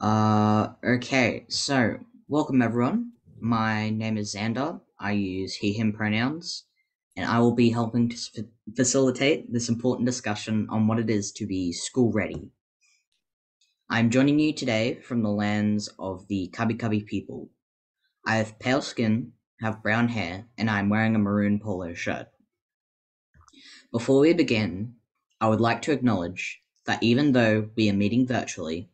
Uh, okay, so welcome everyone. My name is Xander. I use he, him pronouns, and I will be helping to f- facilitate this important discussion on what it is to be school ready. I'm joining you today from the lands of the Kabi Kabi people. I have pale skin, have brown hair, and I'm wearing a maroon polo shirt. Before we begin, I would like to acknowledge that even though we are meeting virtually,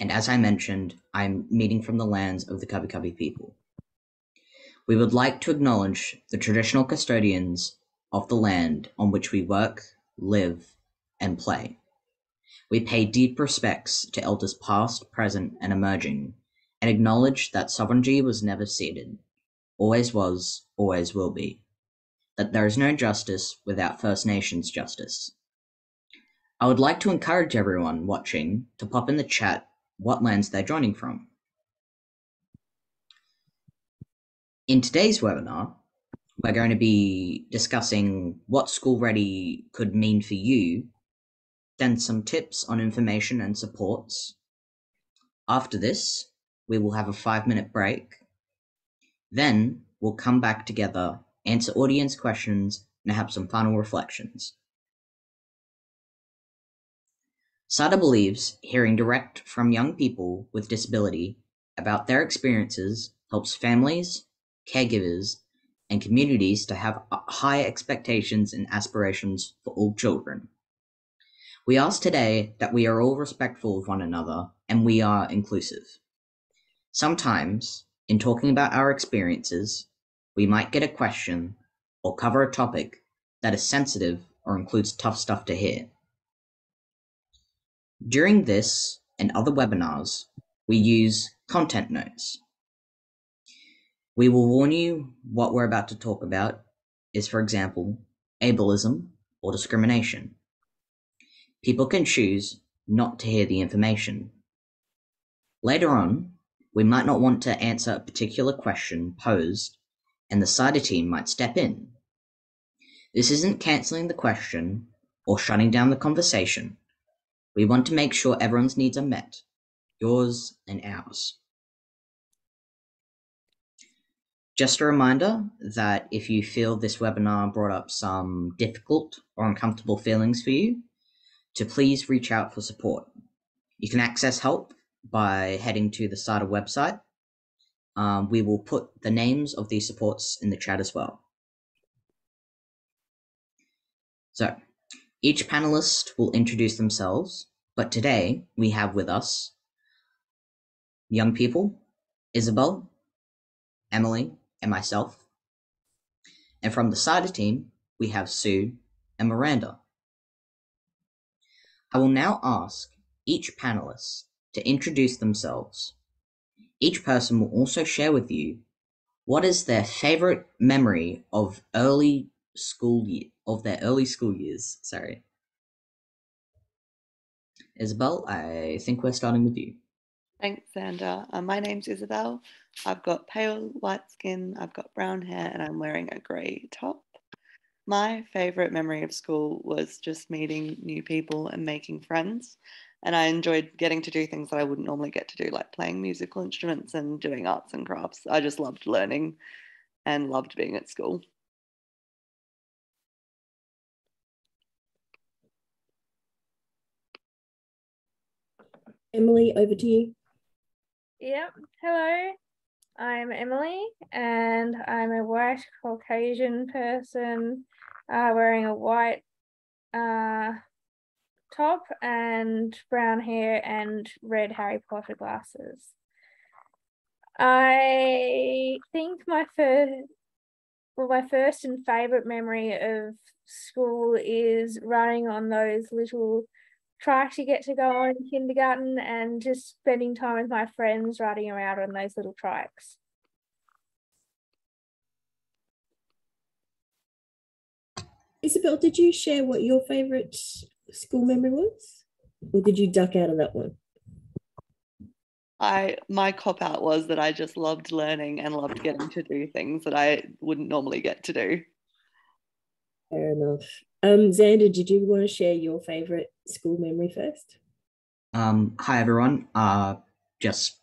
and as I mentioned, I'm meeting from the lands of the Kabi Kabi people. We would like to acknowledge the traditional custodians of the land on which we work, live, and play. We pay deep respects to elders past, present, and emerging, and acknowledge that sovereignty was never ceded, always was, always will be, that there is no justice without First Nations justice. I would like to encourage everyone watching to pop in the chat what lands they're joining from. In today's webinar, we're going to be discussing what school ready could mean for you, then some tips on information and supports. After this, we will have a five minute break. Then we'll come back together, answer audience questions, and have some final reflections. CYDA believes hearing direct from young people with disability about their experiences helps families, caregivers, and communities to have uh, high expectations and aspirations for all children. We ask today that we are all respectful of one another and we are inclusive. Sometimes, in talking about our experiences, we might get a question or cover a topic that is sensitive or includes tough stuff to hear. During this and other webinars, we use content notes. We will warn you what we're about to talk about is, for example, ableism or discrimination. People can choose not to hear the information. Later on, we might not want to answer a particular question posed, and the CYDA team might step in. This isn't cancelling the question or shutting down the conversation. We want to make sure everyone's needs are met, yours and ours. Just a reminder that if you feel this webinar brought up some difficult or uncomfortable feelings for you, to please reach out for support. You can access help by heading to the CYDA website. Um, we will put the names of these supports in the chat as well. So, each panelist will introduce themselves, but today we have with us young people, Isabel, Emily, and myself. And from the CYDA team, we have Sue and Miranda. I will now ask each panelist to introduce themselves. Each person will also share with you what is their favorite memory of early school year of their early school years. Sorry. Isabel, I think we're starting with you. Thanks, Xander. Uh, my name's Isabel. I've got pale white skin, I've got brown hair, and I'm wearing a grey top. My favourite memory of school was just meeting new people and making friends. And I enjoyed getting to do things that I wouldn't normally get to do, like playing musical instruments and doing arts and crafts. I just loved learning and loved being at school. Emily, over to you. Yep. Hello. I'm Emily, and I'm a white Caucasian person uh, wearing a white uh, top and brown hair and red Harry Potter glasses. I think my first, well, my first and favorite memory of school is running on those little tracks you get to go on in kindergarten and just spending time with my friends riding around on those little trikes. Isabel, did you share what your favourite school memory was? Or did you duck out of that one? I my cop out was that I just loved learning and loved getting to do things that I wouldn't normally get to do. Fair enough. Um, Xander, did you want to share your favourite school memory first? Um, hi everyone. Uh, just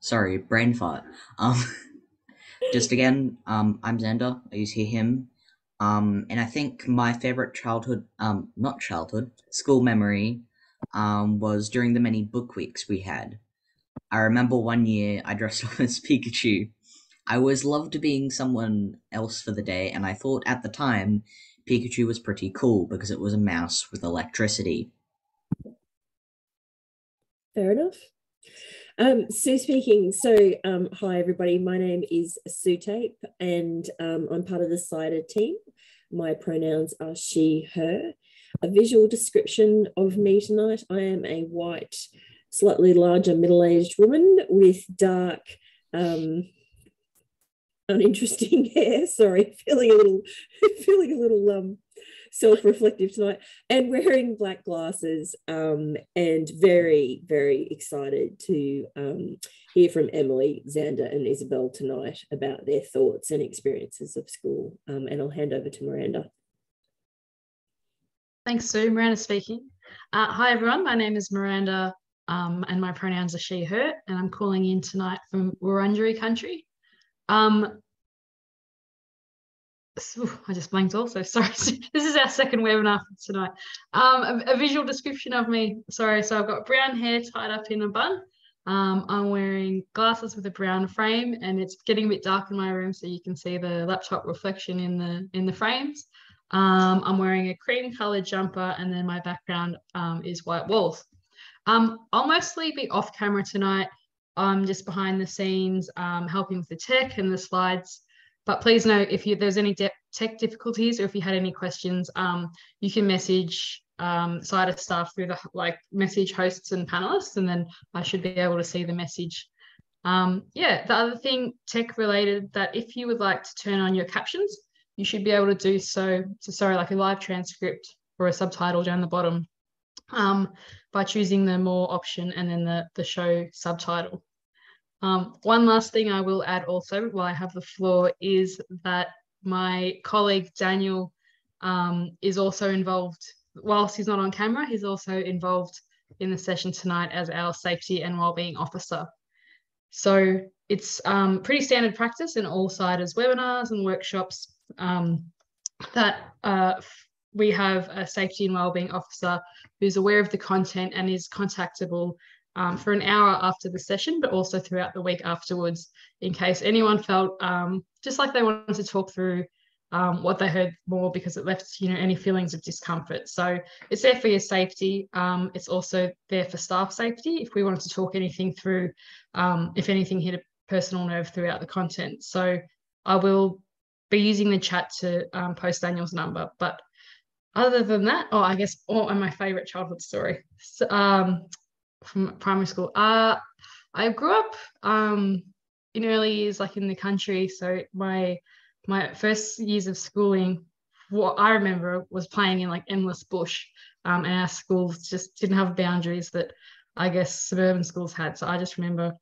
sorry, brain fart. Um, just again, um, I'm Xander. I use he, him. Um, and I think my favorite childhood, um, not childhood, school memory, um, was during the many book weeks we had. I remember one year I dressed up as Pikachu. I always loved being someone else for the day, and I thought at the time Pikachu was pretty cool because it was a mouse with electricity. Fair enough. Um, Sue speaking. So, um, hi everybody. My name is Sue Tape, and um, I'm part of the CYDA team. My pronouns are she, her. A visual description of me tonight. I am a white, slightly larger, middle-aged woman with dark, um, uninteresting hair. Sorry, feeling a little, feeling a little um, self-reflective tonight. And wearing black glasses um, and very very excited to um, hear from emily xander and isabel tonight about their thoughts and experiences of school. Um, and i'll hand over to miranda. Thanks sue. Miranda speaking. Uh, hi everyone. My name is miranda um, and my pronouns are she her and i'm calling in tonight from wurundjeri country um, I just blanked also. Sorry. this is our second webinar for tonight. Um, a, a, visual description of me. Sorry. So I've got brown hair tied up in a bun. Um, I'm wearing glasses with a brown frame and it's getting a bit dark in my room so you can see the laptop reflection in the in the frames. Um, I'm wearing a cream colored jumper and then my background um, is white walls. Um, I'll mostly be off camera tonight. I'm just behind the scenes um, helping with the tech and the slides. But please know if you, there's any tech difficulties or if you had any questions, um, you can message um, staff through the like message hosts and panelists, and then I should be able to see the message. Um, yeah, the other thing tech related that if you would like to turn on your captions, you should be able to do so. So sorry, like a live transcript or a subtitle down the bottom um, by choosing the more option and then the, the show subtitle. Um, one last thing I will add also while I have the floor is that my colleague Daniel um, is also involved, whilst he's not on camera, he's also involved in the session tonight as our safety and wellbeing officer. So it's um, pretty standard practice in all CYDA's webinars and workshops um, that uh, we have a safety and wellbeing officer who's aware of the content and is contactable um, for an hour after the session, but also throughout the week afterwards, in case anyone felt um, just like they wanted to talk through um, what they heard more because it left you know any feelings of discomfort. So it's there for your safety. Um, it's also there for staff safety if we wanted to talk anything through, um, if anything hit a personal nerve throughout the content. So I will be using the chat to um, post Daniel's number, but other than that, oh, I guess, oh, and my favorite childhood story. So, um, from primary school. Uh, I grew up um, in early years, like in the country. So my my first years of schooling, what I remember was playing in like endless bush, um, and our schools just didn't have boundaries that I guess suburban schools had. So I just remember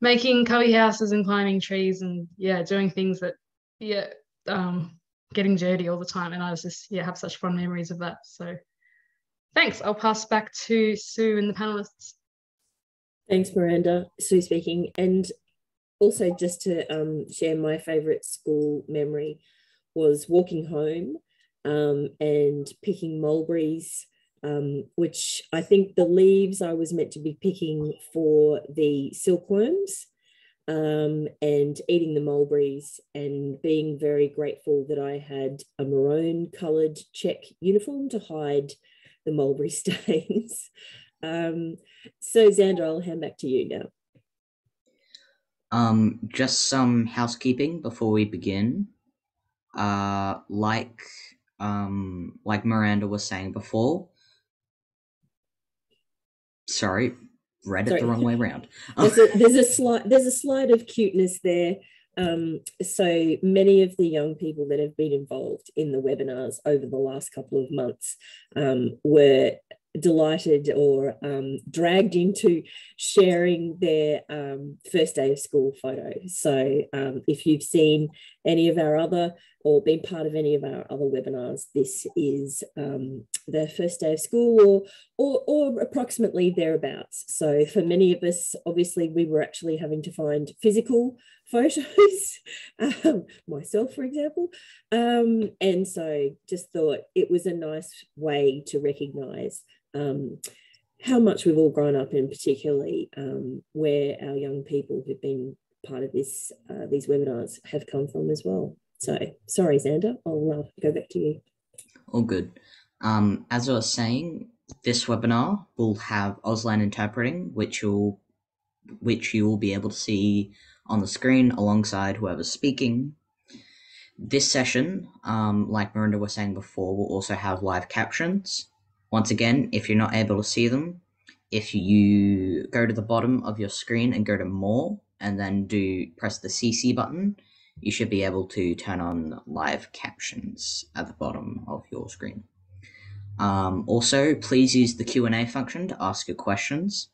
making cubby houses and climbing trees and yeah, doing things that yeah, um, getting dirty all the time. And I was just yeah, have such fond memories of that. So Thanks. I'll pass back to Sue and the panelists. Thanks, Miranda. Sue speaking. And also just to um, share my favourite school memory was walking home um, and picking mulberries, um, which I think the leaves I was meant to be picking for the silkworms um, and eating the mulberries and being very grateful that I had a maroon coloured check uniform to hide the mulberry stains. Um, so, Xander, I'll hand back to you now. Um, just some housekeeping before we begin. Uh, like um, like Miranda was saying before. Sorry, read it Sorry. the wrong way around. there's a there's a slide there's a slide of cuteness there um, so many of the young people that have been involved in the webinars over the last couple of months um, were delighted or um, dragged into sharing their um, first day of school photo. So um, if you've seen any of our other or been part of any of our other webinars, this is um, the first day of school or, or, or approximately thereabouts. So for many of us, obviously we were actually having to find physical photos, um, myself, for example. Um, and so just thought it was a nice way to recognize um, how much we've all grown up and particularly um, where our young people who've been part of this uh, these webinars have come from as well. So sorry, Xander, I'll uh, go back to you. All good. Um, as I was saying, this webinar will have Auslan interpreting, which you'll which you will be able to see on the screen alongside whoever's speaking. This session, um, like Miranda was saying before, will also have live captions. Once again, if you're not able to see them, if you go to the bottom of your screen and go to more and then do press the CC button, you should be able to turn on live captions at the bottom of your screen. Um, also, please use the Q&A function to ask your questions.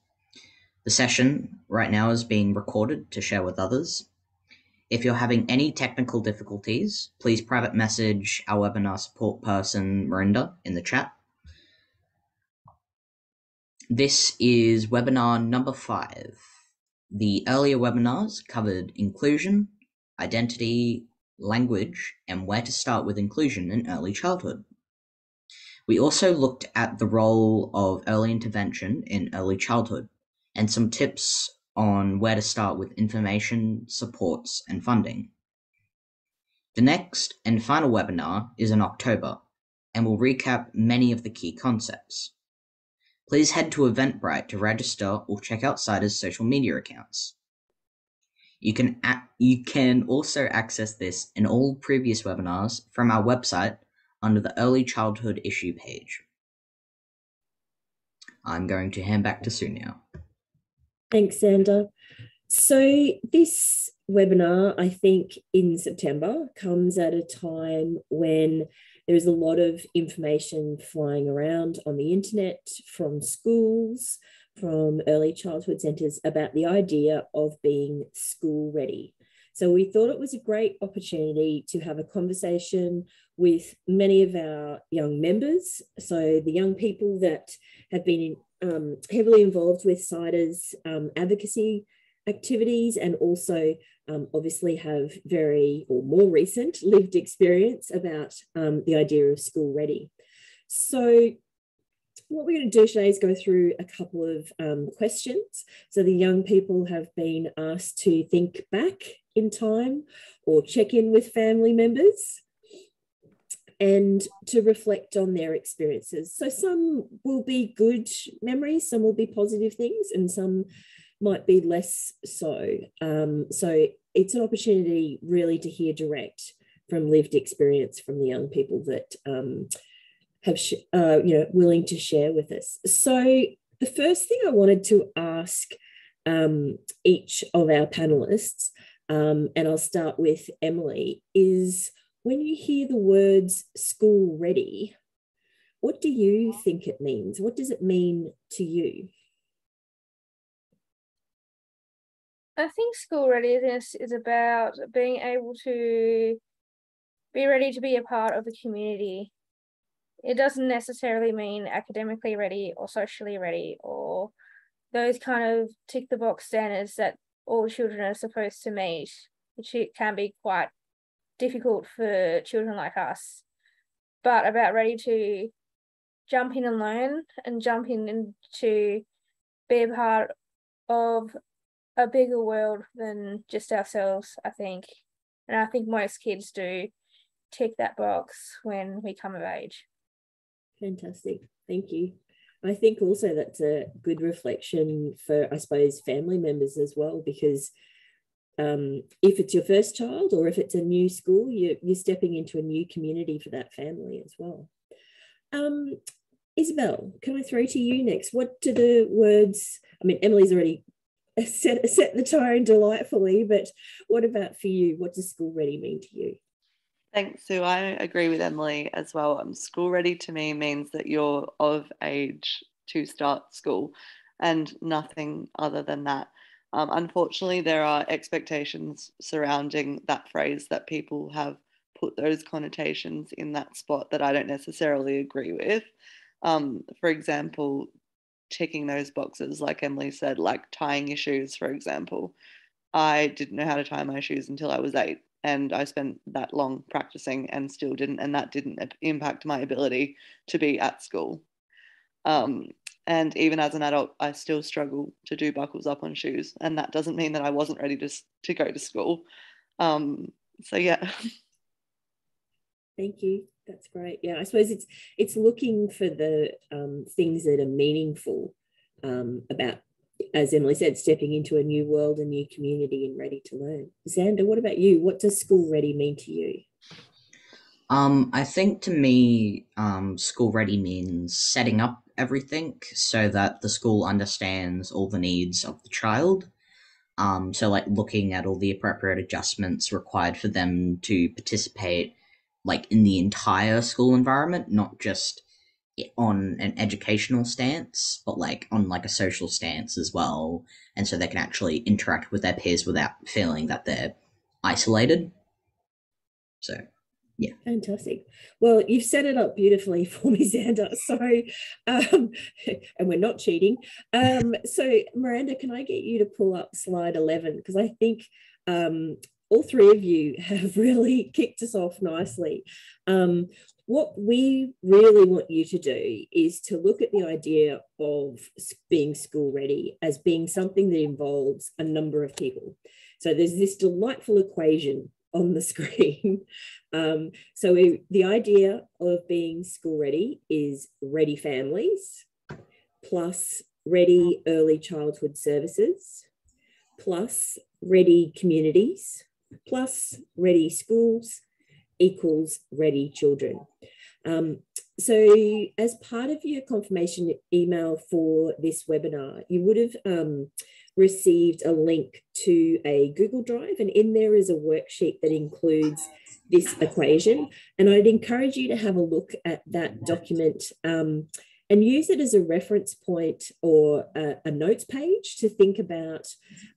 The session right now is being recorded to share with others. If you're having any technical difficulties, please private message our webinar support person, Miranda, in the chat. This is webinar number five. The earlier webinars covered inclusion, identity, language, and where to start with inclusion in early childhood. We also looked at the role of early intervention in early childhood and some tips on where to start with information, supports, and funding. The next and final webinar is in October and will recap many of the key concepts. Please head to Eventbrite to register or check out CYDA's social media accounts. You can you can also access this and all previous webinars from our website under the Early Childhood issue page. I'm going to hand back to Sue now. Thanks, Xander. So this webinar, I think in September, comes at a time when there is a lot of information flying around on the internet from schools, from early childhood centres about the idea of being school ready. So we thought it was a great opportunity to have a conversation with many of our young members. So the young people that have been um, heavily involved with CYDA's um, advocacy activities and also um, obviously have very or more recent lived experience about um, the idea of school ready. So what we're going to do today is go through a couple of um, questions. So the young people have been asked to think back in time or check in with family members and to reflect on their experiences. So some will be good memories, some will be positive things, and some might be less so. Um, so it's an opportunity really to hear direct from lived experience from the young people that um, have uh, you know willing to share with us. So the first thing I wanted to ask um, each of our panelists, um, and I'll start with Emily, is when you hear the words school ready, what do you think it means? What does it mean to you? I think school readiness is about being able to be ready to be a part of the community it doesn't necessarily mean academically ready or socially ready or those kind of tick the box standards that all children are supposed to meet, which it can be quite difficult for children like us, but about ready to jump in and learn and jump in and to be a part of a bigger world than just ourselves, I think. And I think most kids do tick that box when we come of age. Fantastic. Thank you. I think also that's a good reflection for, I suppose, family members as well, because um, if it's your first child or if it's a new school, you, you're stepping into a new community for that family as well. Um, Isabel, can I throw to you next? What do the words, I mean, Emily's already set, set the tone delightfully, but what about for you? What does school ready mean to you? Thanks, Sue. I agree with Emily as well. Um, school ready to me means that you're of age to start school and nothing other than that. Um, unfortunately, there are expectations surrounding that phrase that people have put those connotations in that spot that I don't necessarily agree with. Um, for example, ticking those boxes, like Emily said, like tying your shoes, for example. I didn't know how to tie my shoes until I was eight, and I spent that long practicing and still didn't, and that didn't impact my ability to be at school. Um, and even as an adult, I still struggle to do buckles up on shoes, and that doesn't mean that I wasn't ready to to go to school. Um, so yeah. Thank you. That's great. Yeah, I suppose it's it's looking for the um, things that are meaningful um, about, as Emily said, stepping into a new world, a new community, and ready to learn. Xander, what about you? What does school ready mean to you? Um, I think to me, um, school ready means setting up everything so that the school understands all the needs of the child. Um, so like looking at all the appropriate adjustments required for them to participate like in the entire school environment, not just on an educational stance, but like on like a social stance as well, and so they can actually interact with their peers without feeling that they're isolated. So, yeah, fantastic. Well, you've set it up beautifully for me, Xander. So, um, and we're not cheating. Um, so, Miranda, can I get you to pull up slide eleven because I think um, all three of you have really kicked us off nicely. Um, what we really want you to do is to look at the idea of being school ready as being something that involves a number of people. So there's this delightful equation on the screen. Um, so we, the idea of being school ready is ready families plus ready early childhood services plus ready communities plus ready schools equals ready children. Um, so as part of your confirmation email for this webinar, you would have um, received a link to a Google Drive and in there is a worksheet that includes this equation. And I'd encourage you to have a look at that document um, and use it as a reference point or a, a notes page to think about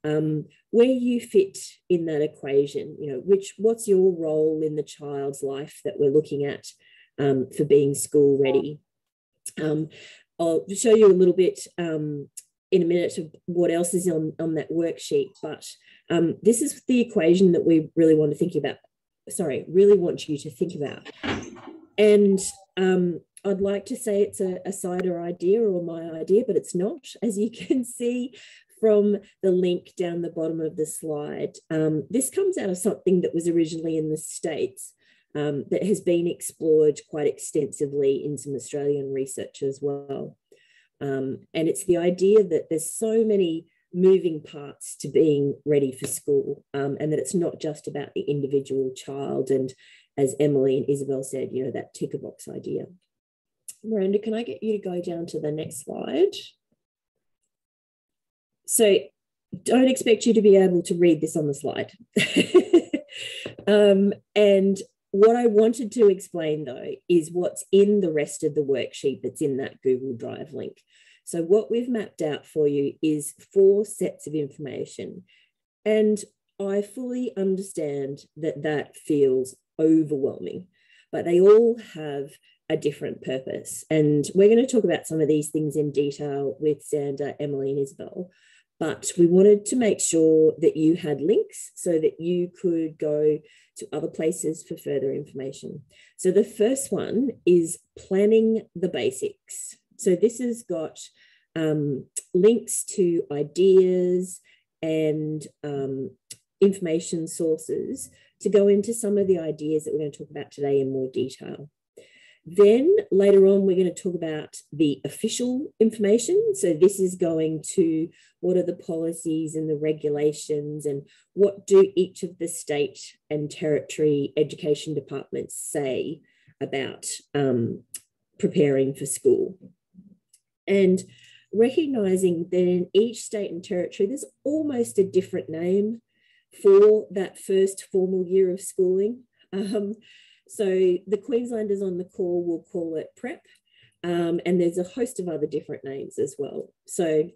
um, where you fit in that equation. You know, which what's your role in the child's life that we're looking at um, for being school ready. Um, I'll show you a little bit um, in a minute of what else is on, on that worksheet, but um, this is the equation that we really want to think about. Sorry, really want you to think about. And um, I'd like to say it's a, a CYDA idea or my idea, but it's not. As you can see from the link down the bottom of the slide, um, this comes out of something that was originally in the States um, that has been explored quite extensively in some Australian research as well. Um, and it's the idea that there's so many moving parts to being ready for school um, and that it's not just about the individual child and as Emily and Isabel said, you know, that ticker box idea. Miranda, can I get you to go down to the next slide? So don't expect you to be able to read this on the slide. um, and what I wanted to explain though is what's in the rest of the worksheet that's in that Google Drive link. So what we've mapped out for you is four sets of information. And I fully understand that that feels overwhelming, but they all have a different purpose. And we're going to talk about some of these things in detail with Xander, Emily, and Isabel. But we wanted to make sure that you had links so that you could go to other places for further information. So the first one is planning the basics. So this has got um, links to ideas and um, information sources to go into some of the ideas that we're going to talk about today in more detail. Then later on, we're going to talk about the official information. So this is going to what are the policies and the regulations and what do each of the state and territory education departments say about um, preparing for school. And recognizing that in each state and territory, there's almost a different name for that first formal year of schooling. Um, so the Queenslanders on the call will call it Prep. Um, and there's a host of other different names as well. So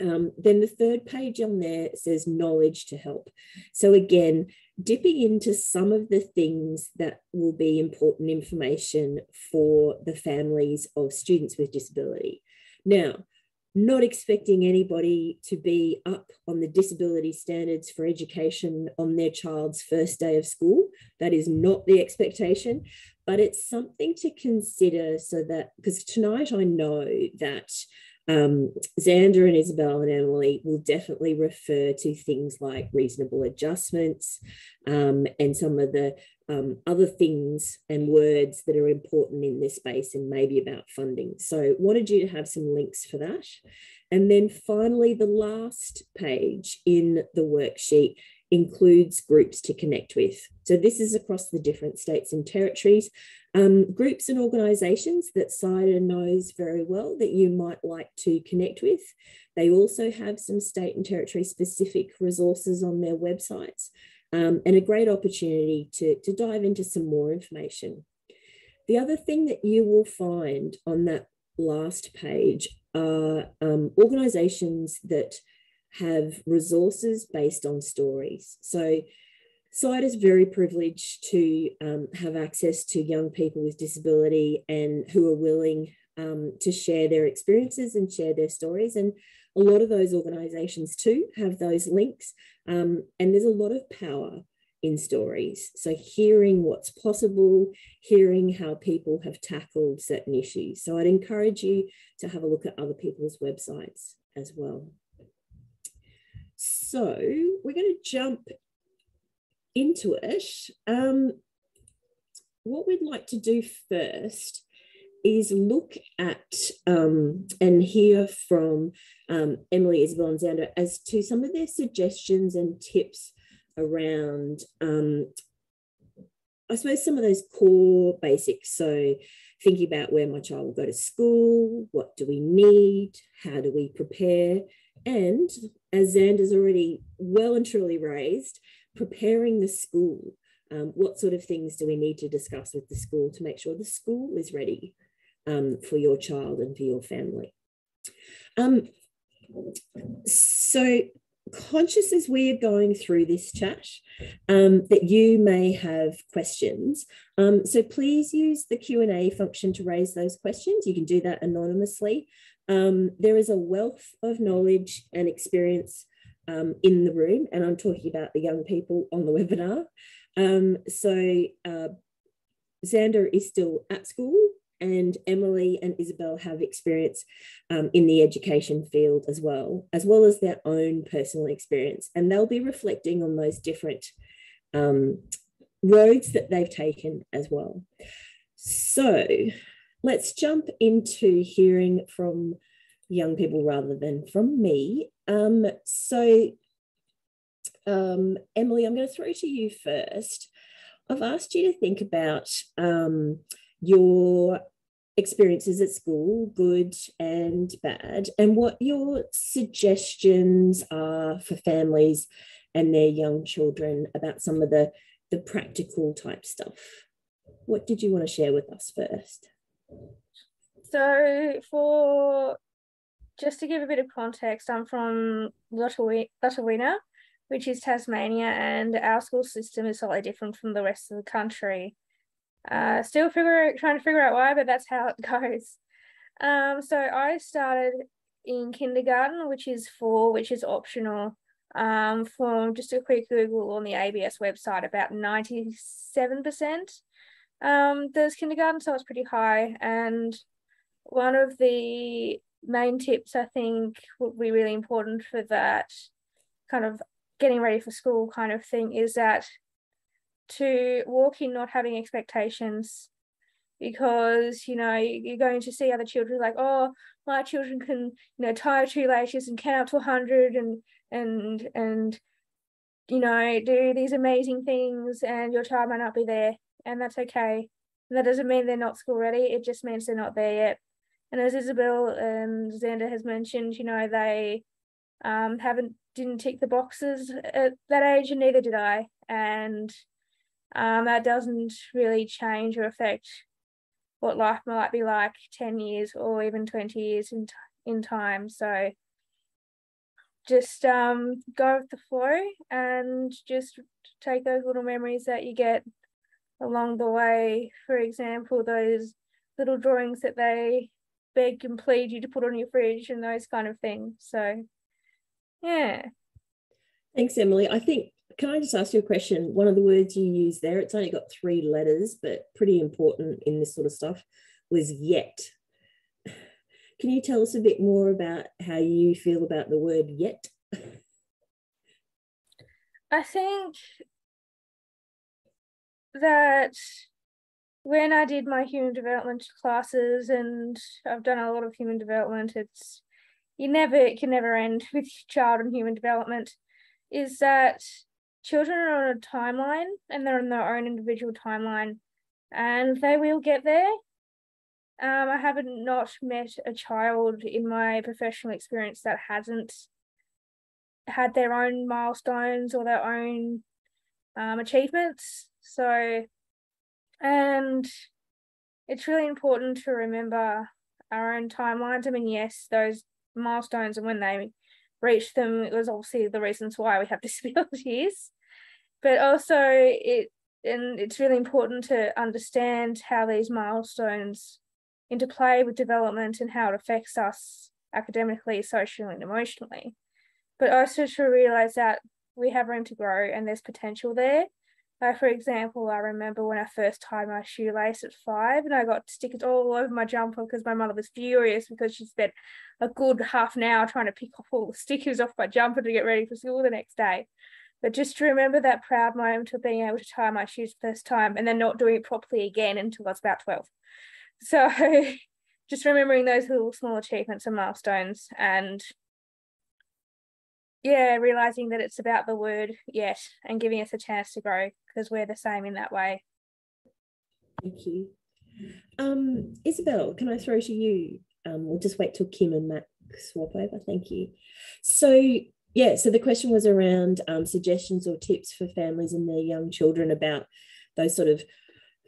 um, then the third page on there says knowledge to help. So again, dipping into some of the things that will be important information for the families of students with disability. Now, not expecting anybody to be up on the disability standards for education on their child's first day of school. That is not the expectation, but it's something to consider so that, because tonight I know that um, Xander and Isabel and Emily will definitely refer to things like reasonable adjustments um, and some of the um, other things and words that are important in this space and maybe about funding. So wanted you to have some links for that. And then finally, the last page in the worksheet includes groups to connect with. So this is across the different states and territories. Um, groups and organisations that CYDA knows very well that you might like to connect with. They also have some state and territory specific resources on their websites um, and a great opportunity to, to dive into some more information. The other thing that you will find on that last page are um, organisations that have resources based on stories. So CYDA is very privileged to um, have access to young people with disability and who are willing um, to share their experiences and share their stories. And a lot of those organisations too have those links. Um, and there's a lot of power in stories. So hearing what's possible, hearing how people have tackled certain issues. So I'd encourage you to have a look at other people's websites as well. So we're going to jump into it. Um, what we'd like to do first is look at um, and hear from um, Emily, Isabel, and Xander as to some of their suggestions and tips around, um, I suppose, some of those core basics. So, thinking about where my child will go to school, what do we need, how do we prepare, and as Xander's already well and truly raised, preparing the school. Um, what sort of things do we need to discuss with the school to make sure the school is ready um, for your child and for your family? Um, so conscious as we are going through this chat um, that you may have questions. Um, so please use the Q&A function to raise those questions. You can do that anonymously. Um, there is a wealth of knowledge and experience um, in the room, and I'm talking about the young people on the webinar. So uh, Xander is still at school and Emily and Isabel have experience um, in the education field as well, as well as their own personal experience. And they'll be reflecting on those different um, roads that they've taken as well. So let's jump into hearing from young people rather than from me. Um, so, um, Emily, I'm going to throw to you first. I've asked you to think about um, your experiences at school, good and bad, and what your suggestions are for families and their young children about some of the, the practical type stuff. What did you want to share with us first? So, for just to give a bit of context, I'm from lutruwita, which is Tasmania, and our school system is slightly different from the rest of the country. Uh, still figure trying to figure out why, but that's how it goes. Um, so I started in kindergarten, which is four, which is optional. Um, from just a quick Google on the ABS website, about 97% um, there's kindergarten, so it's pretty high. And one of the main tips I think would be really important for that kind of getting ready for school kind of thing is that to walk in not having expectations because you know you're going to see other children like oh my children can you know tie two lashes and count up to 100 and and and you know do these amazing things and your child might not be there. And that's okay. And that doesn't mean they're not school ready. It just means they're not there yet. And as Isabel and Xander has mentioned you know they um, haven't didn't tick the boxes at that age and neither did I. And um, that doesn't really change or affect what life might be like 10 years or even 20 years in, in time. So just um, go with the flow and just take those little memories that you get along the way. For example, those little drawings that they beg and plead you to put on your fridge and those kind of things. So, yeah. Thanks, Emily. I think, can I just ask you a question? One of the words you use there, it's only got three letters, but pretty important in this sort of stuff, was yet. Can you tell us a bit more about how you feel about the word yet? I think that when I did my human development classes, and I've done a lot of human development, it's you never it can never end with child and human development. Is that children are on a timeline and they're on their own individual timeline, and they will get there. Um, I haven't not met a child in my professional experience that hasn't had their own milestones or their own um, achievements. So, and it's really important to remember our own timelines. I mean, yes, those milestones and when they reach them, it was obviously the reasons why we have disabilities, but also it and it's really important to understand how these milestones interplay with development and how it affects us academically, socially, and emotionally. But also to realize that we have room to grow and there's potential there. Like for example, I remember when I first tied my shoelace at five and I got stickers all over my jumper because my mother was furious because she spent a good half an hour trying to pick off all the stickers off my jumper to get ready for school the next day. But just to remember that proud moment of being able to tie my shoes first time and then not doing it properly again until I was about 12. So just remembering those little small achievements and milestones and yeah, realizing that it's about the word yet and giving us a chance to grow because we're the same in that way. Thank you. Um, Isabel, can I throw to you? Um, we'll just wait till Kim and Matt swap over. Thank you. So, yeah, so the question was around um, suggestions or tips for families and their young children about those sort of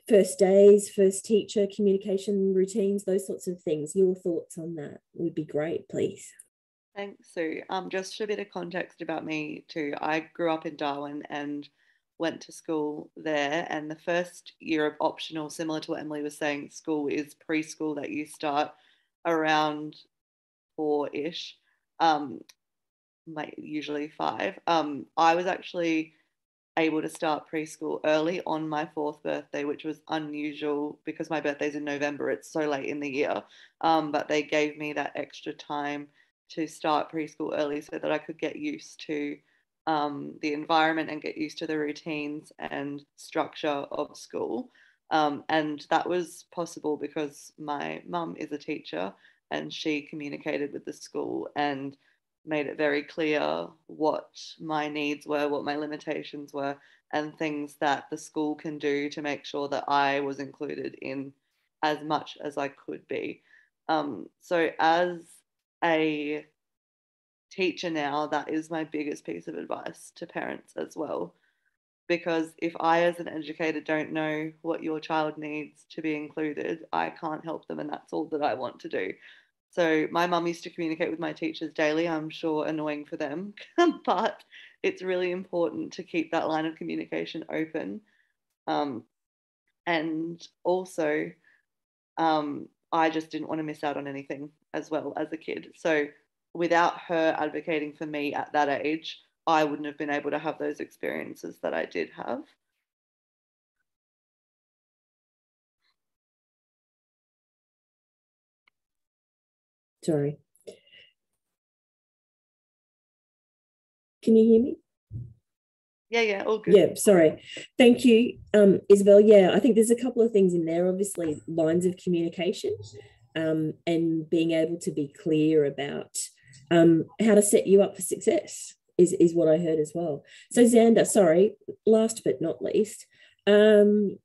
first days, first teacher, communication routines, those sorts of things. Your thoughts on that would be great, please. Thanks, Sue. Um, just a bit of context about me too. I grew up in Darwin and went to school there. And the first year of optional, similar to what Emily was saying, school is preschool that you start around four ish, um, usually five. Um, I was actually able to start preschool early on my fourth birthday, which was unusual because my birthday's in November. It's so late in the year. Um, but they gave me that extra time to start preschool early so that I could get used to um, the environment and get used to the routines and structure of school. Um, and that was possible because my mum is a teacher and she communicated with the school and made it very clear what my needs were, what my limitations were, and things that the school can do to make sure that I was included in as much as I could be. Um, so, as a teacher now, that is my biggest piece of advice to parents as well. Because if I, as an educator, don't know what your child needs to be included, I can't help them, and that's all that I want to do. So, my mum used to communicate with my teachers daily. I'm sure annoying for them, but it's really important to keep that line of communication open. Um, and also, um, I just didn't want to miss out on anything as well as a kid. So without her advocating for me at that age, I wouldn't have been able to have those experiences that I did have. Sorry. Can you hear me? Yeah, yeah, all good. Yeah, sorry. Thank you, um, Isabel. Yeah, I think there's a couple of things in there. Obviously, lines of communication um, and being able to be clear about um, how to set you up for success is, is what I heard as well. So, Xander, sorry, last but not least, um,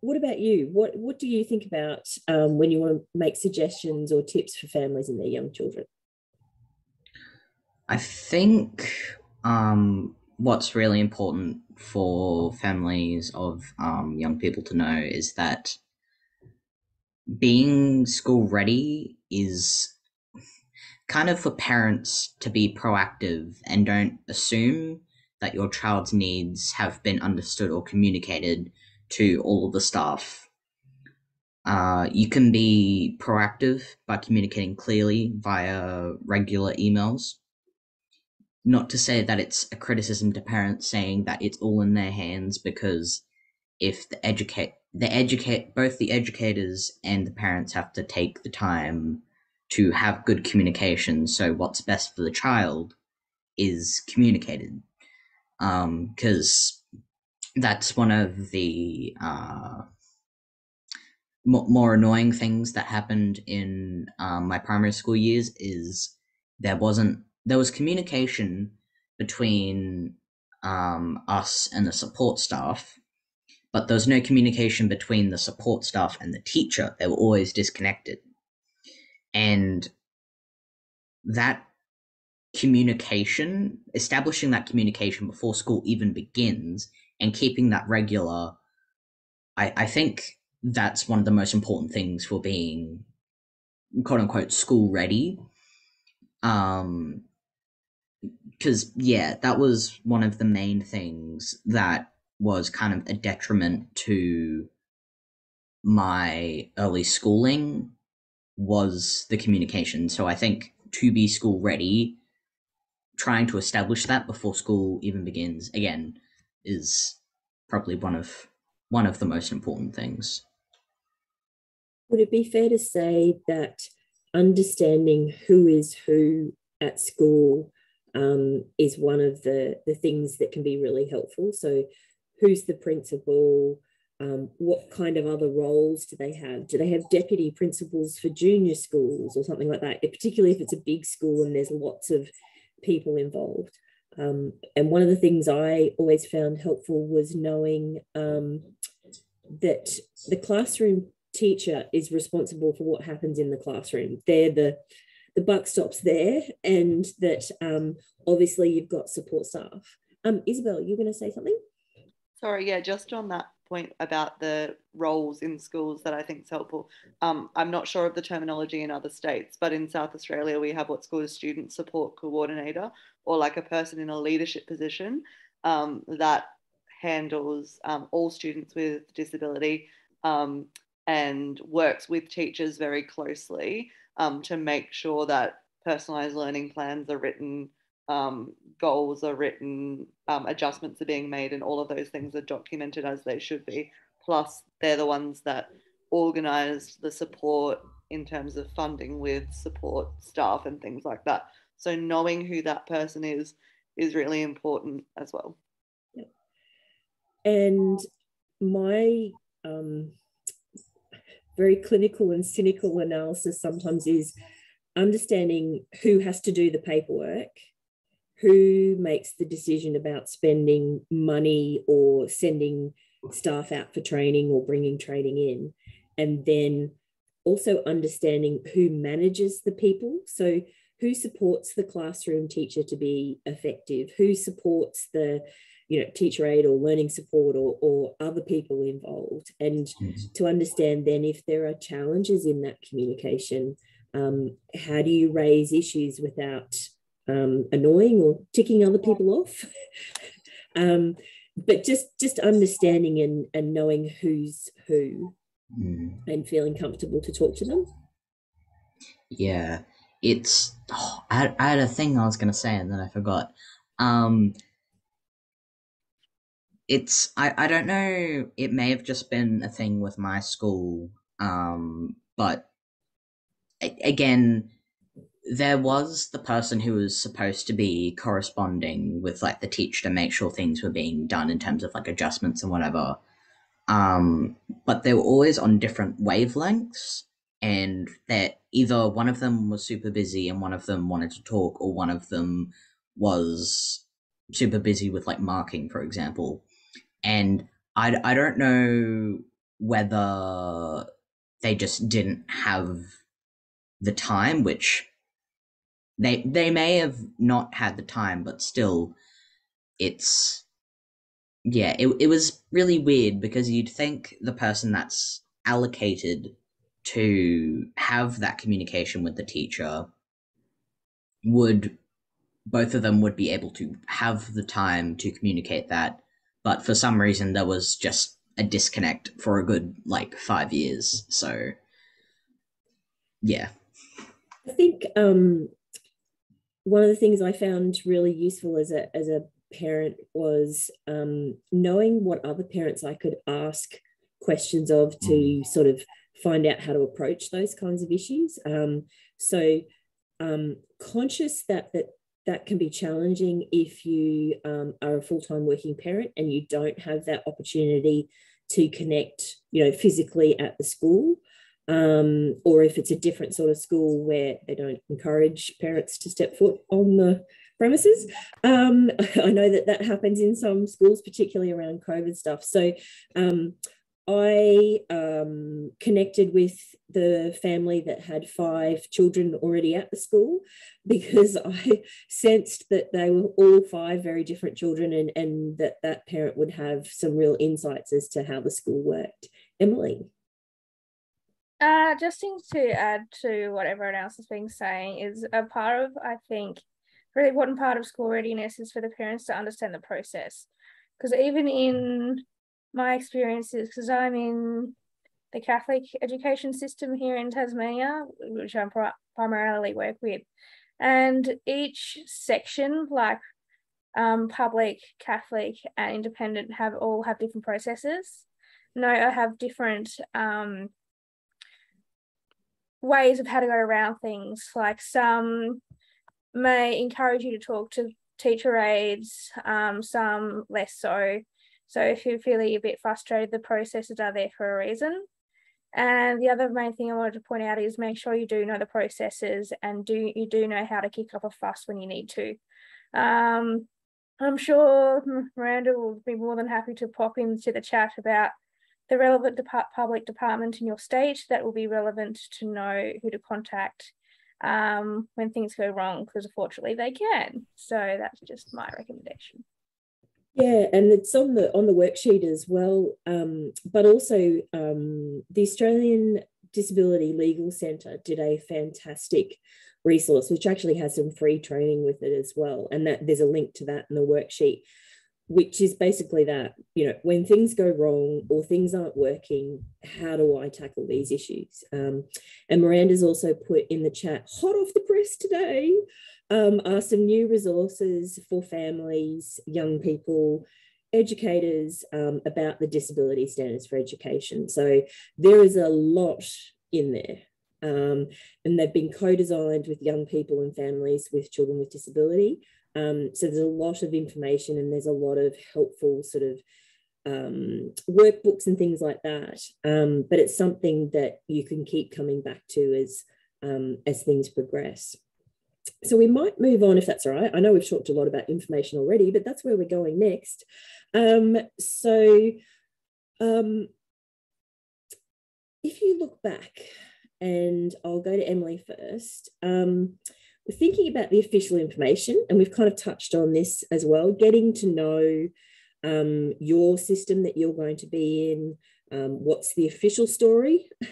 what about you? What, what do you think about um, when you want to make suggestions or tips for families and their young children? I think um, what's really important for families of um, young people to know is that being school ready is kind of for parents to be proactive and don't assume that your child's needs have been understood or communicated to all of the staff. Uh, you can be proactive by communicating clearly via regular emails. Not to say that it's a criticism to parents saying that it's all in their hands because if the educate the educate both the educators and the parents have to take the time to have good communication so what's best for the child is communicated. Because um, that's one of the uh, more, more annoying things that happened in um, my primary school years is there wasn't there was communication between um, us and the support staff but there was no communication between the support staff and the teacher. They were always disconnected and that communication establishing that communication before school even begins and keeping that regular i i think that's one of the most important things for being quote unquote school ready. Um because yeah that was one of the main things that was kind of a detriment to my early schooling was the communication so i think to be school ready trying to establish that before school even begins again is probably one of one of the most important things would it be fair to say that understanding who is who at school um, is one of the, the things that can be really helpful? So, who's the principal? Um, what kind of other roles do they have? Do they have deputy principals for junior schools or something like that? Particularly if it's a big school and there's lots of people involved. Um, and one of the things I always found helpful was knowing um, that the classroom teacher is responsible for what happens in the classroom. They're the the buck stops there, and that um, obviously you've got support staff. Um, Isabel, you're going to say something? Sorry, yeah, just on that point about the roles in schools that I think is helpful. Um, I'm not sure of the terminology in other states, but in South Australia, we have what's called a student support coordinator or like a person in a leadership position um, that handles um, all students with disability um, and works with teachers very closely um, to make sure that personalized learning plans are written, um, goals are written, um, adjustments are being made, and all of those things are documented as they should be. Plus, they're the ones that organize the support in terms of funding with support staff and things like that. So, knowing who that person is is really important as well. And my um, very clinical and cynical analysis sometimes is understanding who has to do the paperwork, who makes the decision about spending money or sending staff out for training or bringing training in, and then also understanding who manages the people. So, who supports the classroom teacher to be effective, who supports the you know teacher aide or learning support or, or other people involved and yes. to understand then if there are challenges in that communication um, how do you raise issues without um, annoying or ticking other people off. Um, but just just understanding and, and knowing who's who mm. and feeling comfortable to talk to them. Yeah it's oh, I, I had a thing i was going to say and then i forgot. Um it's I, I don't know it may have just been a thing with my school um but again there was the person who was supposed to be corresponding with like the teacher to make sure things were being done in terms of like adjustments and whatever. Um but they were always on different wavelengths and that either one of them was super busy and one of them wanted to talk or one of them was super busy with like marking for example. And I I don't know whether they just didn't have the time, which they they may have not had the time, but still, it's yeah, it it was really weird because you'd think the person that's allocated to have that communication with the teacher would both of them would be able to have the time to communicate that but for some reason there was just a disconnect for a good like five years so yeah. I think um one of the things i found really useful as a as a parent was um knowing what other parents i could ask questions of to mm. sort of find out how to approach those kinds of issues. Um, so um, conscious that that that can be challenging if you um, are a full-time working parent and you don't have that opportunity to connect, you know, physically at the school. Um, or if it's a different sort of school where they don't encourage parents to step foot on the premises. Um, I know that that happens in some schools, particularly around COVID stuff. So um, I um, connected with the family that had five children already at the school because I sensed that they were all five very different children and, and that that parent would have some real insights as to how the school worked. Emily. Uh, just things to add to what everyone else has been saying is a part of, I think, really important part of school readiness is for the parents to understand the process. Because even in my experiences because I'm in the Catholic education system here in Tasmania, which I primarily work with. And each section, like um, public, Catholic, and independent, have all have different processes. No, I have different um, ways of how to go around things. Like some may encourage you to talk to teacher aides, um, some less so. So if you're feeling a bit frustrated, the processes are there for a reason. And the other main thing I wanted to point out is make sure you do know the processes and do you do know how to kick up a fuss when you need to. Um, I'm sure Miranda will be more than happy to pop into the chat about the relevant depart public department in your state that will be relevant to know who to contact um, when things go wrong, because unfortunately they can. So that's just my recommendation. Yeah, and it's on the on the worksheet as well. Um, but also, um, the Australian Disability Legal Centre did a fantastic resource, which actually has some free training with it as well. And that there's a link to that in the worksheet, which is basically that you know when things go wrong or things aren't working, how do I tackle these issues? Um, and Miranda's also put in the chat, hot off the press today um, are some new resources for families, young people, educators um, about the disability standards for education. So there is a lot in there. Um, and they've been co-designed with young people and families with children with disability. Um, so there's a lot of information and there's a lot of helpful sort of um, workbooks and things like that. Um, but it's something that you can keep coming back to as um, as things progress so we might move on if that's all right. I know we've talked a lot about information already, but that's where we're going next. Um, so um, if you look back, and I'll go to Emily first. Um, thinking about the official information, and we've kind of touched on this as well, getting to know um, your system that you're going to be in, um, what's the official story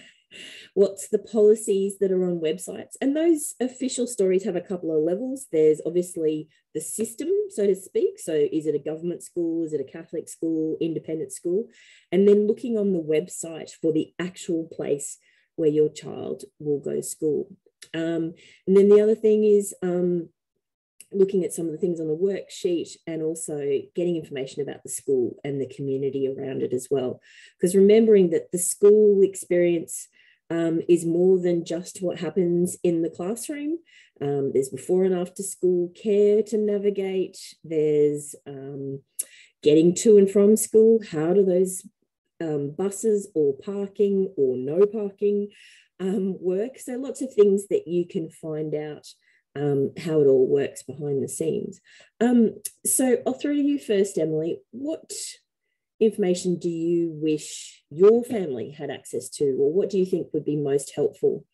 what's the policies that are on websites. And those official stories have a couple of levels. There's obviously the system, so to speak. So is it a government school? Is it a Catholic school, independent school? And then looking on the website for the actual place where your child will go to school. Um, and then the other thing is um, looking at some of the things on the worksheet and also getting information about the school and the community around it as well. Because remembering that the school experience um, is more than just what happens in the classroom. Um, there's before and after school care to navigate. There's um, getting to and from school. How do those um, buses or parking or no parking um, work? So lots of things that you can find out um, how it all works behind the scenes. so I'll throw to you first, Emily. What information do you wish your family had access to, or what do you think would be most helpful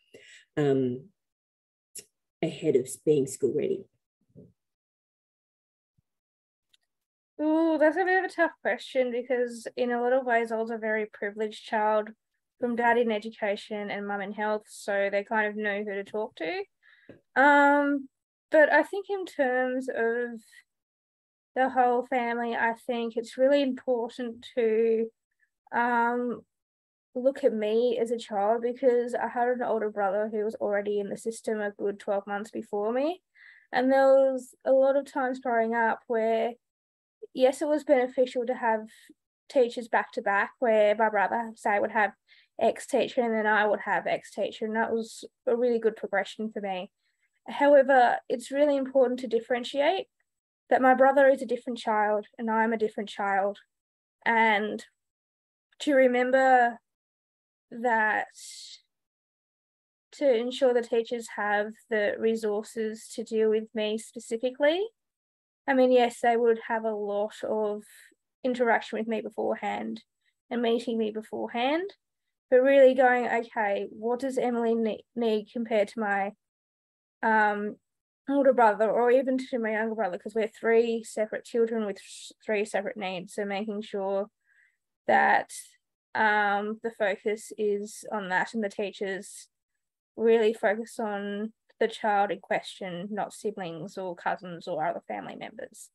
um, ahead of being school ready? Oh, that's a bit of a tough question because in a lot of ways I was a very privileged child from dad in education and mum in health, so they kind of know who to talk to. Um, but I think in terms of the whole family, I think it's really important to um, look at me as a child because I had an older brother who was already in the system a good 12 months before me. And there was a lot of times growing up where, yes, it was beneficial to have teachers back to back, where my brother, say, would have X teacher and then I would have ex teacher, And that was a really good progression for me. However, it's really important to differentiate that my brother is a different child and I'm a different child. And to remember that to ensure the teachers have the resources to deal with me specifically. I mean, yes, they would have a lot of interaction with me beforehand and meeting me beforehand, but really going, okay, what does Emily need compared to my um, older brother or even to my younger brother? Because we're three separate children with three separate needs. So making sure that um, the focus is on that and the teachers really focus on the child in question, not siblings or cousins or other family members.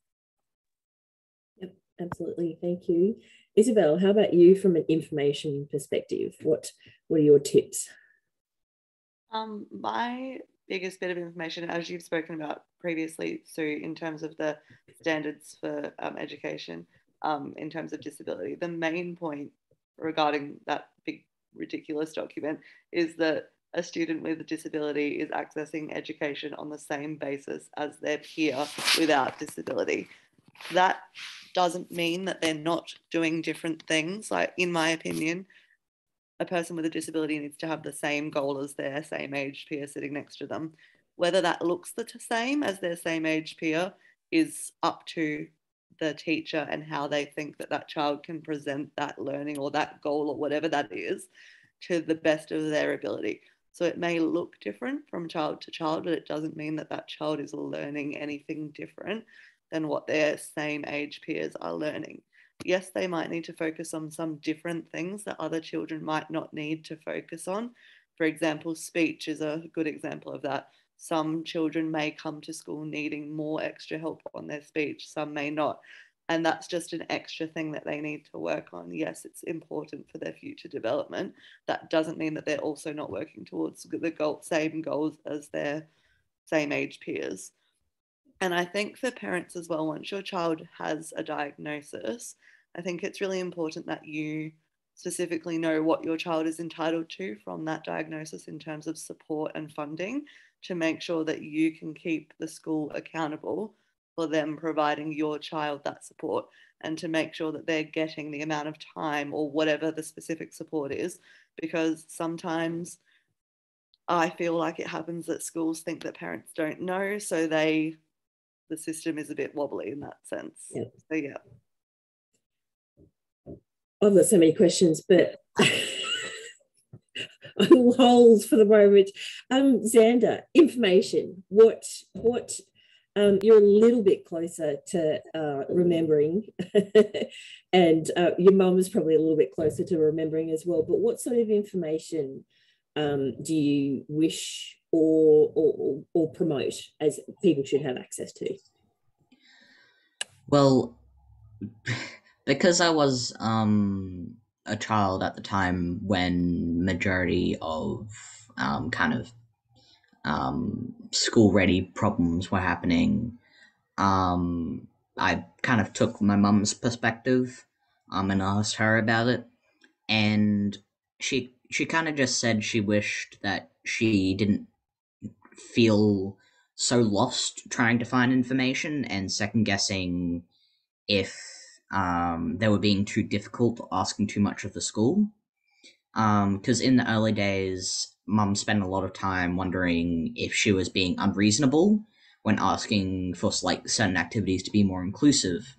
Absolutely. Thank you. Isabel, how about you from an information perspective? What what are your tips? Um, my biggest bit of information, as you've spoken about previously, Sue, in terms of the standards for um, education, um, in terms of disability, the main point regarding that big ridiculous document is that a student with a disability is accessing education on the same basis as their peer without disability. That doesn't mean that they're not doing different things. Like, in my opinion, a person with a disability needs to have the same goal as their same age peer sitting next to them. Whether that looks the same as their same age peer is up to the teacher and how they think that that child can present that learning or that goal or whatever that is to the best of their ability. So it may look different from child to child, but it doesn't mean that that child is learning anything different than what their same age peers are learning. Yes, they might need to focus on some different things that other children might not need to focus on. For example, speech is a good example of that. Some children may come to school needing more extra help on their speech, some may not and that's just an extra thing that they need to work on. Yes, it's important for their future development. That doesn't mean that they're also not working towards the goal, same goals as their same age peers. And I think for parents as well, once your child has a diagnosis, I think it's really important that you specifically know what your child is entitled to from that diagnosis in terms of support and funding to make sure that you can keep the school accountable for them providing your child that support and to make sure that they're getting the amount of time or whatever the specific support is. Because sometimes I feel like it happens that schools think that parents don't know so they the system is a bit wobbly in that sense. Yeah. So yeah. I've got so many questions, but I'm hold for the moment. Um, Xander, information. What what um, you're a little bit closer to uh, remembering, and uh, your mum is probably a little bit closer to remembering as well. But what sort of information um, do you wish or, or, or promote as people should have access to? Well, because I was um, a child at the time when majority of um, kind of um, school ready problems were happening, um, I kind of took my mum's perspective um, and asked her about it. And she she kind of just said she wished that she didn't feel so lost trying to find information and second guessing if um, they were being too difficult asking too much of the school. Because um, in the early days, mum spent a lot of time wondering if she was being unreasonable when asking for like certain activities to be more inclusive.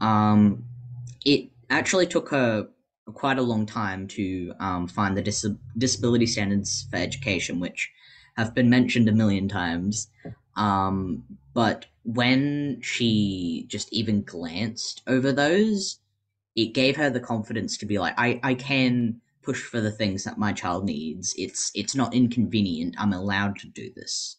Um, it actually took her quite a long time to um, find the dis- disability standards for education, which have been mentioned a million times. Um, but when she just even glanced over those, it gave her the confidence to be like, I, I can push for the things that my child needs. It's it's not inconvenient. I'm allowed to do this.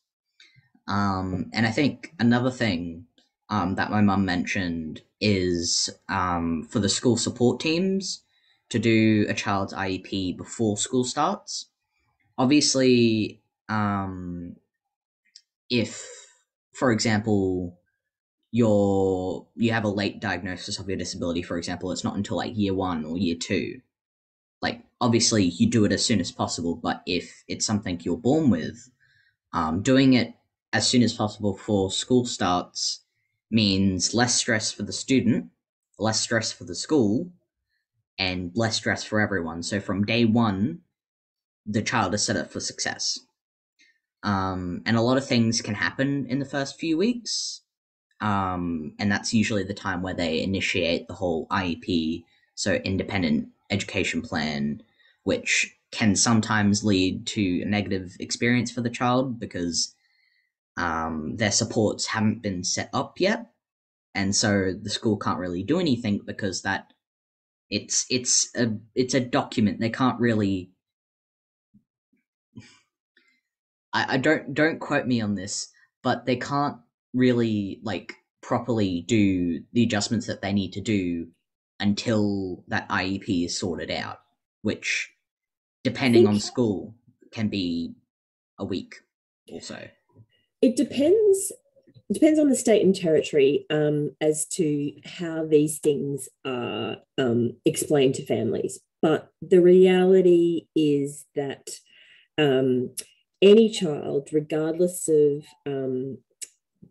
Um, and I think another thing um, that my mum mentioned is um, for the school support teams to do a child's IEP before school starts. Obviously, um, if, for example, you're you have a late diagnosis of your disability, for example, it's not until like year one or year two. Like obviously, you do it as soon as possible, but if it's something you're born with, um, doing it as soon as possible before school starts means less stress for the student, less stress for the school, and less stress for everyone. So from day one, the child is set up for success. Um, and a lot of things can happen in the first few weeks. Um, and that's usually the time where they initiate the whole IEP, so independent education plan, which can sometimes lead to a negative experience for the child because um, their supports haven't been set up yet, and so the school can't really do anything because that it's it's a it's a document. They can't really. I, I don't don't quote me on this, but they can't really like properly do the adjustments that they need to do until that IEP is sorted out, which depending on school can be a week or so it depends depends on the state and territory um, as to how these things are um, explained to families. But the reality is that um, any child, regardless of um,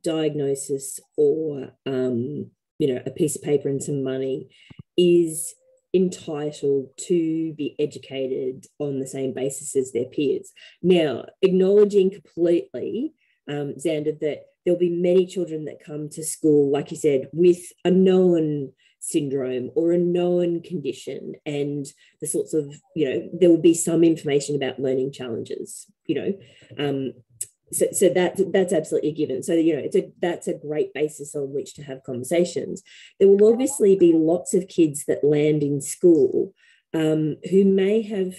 diagnosis or um, you know a piece of paper and some money, is entitled to be educated on the same basis as their peers. Now, acknowledging completely um, Xander, that there'll be many children that come to school, like you said, with a known syndrome or a known condition and the sorts of you know there will be some information about learning challenges you know um, so, so that that's absolutely given. So you know it's a that's a great basis on which to have conversations. There will obviously be lots of kids that land in school um, who may have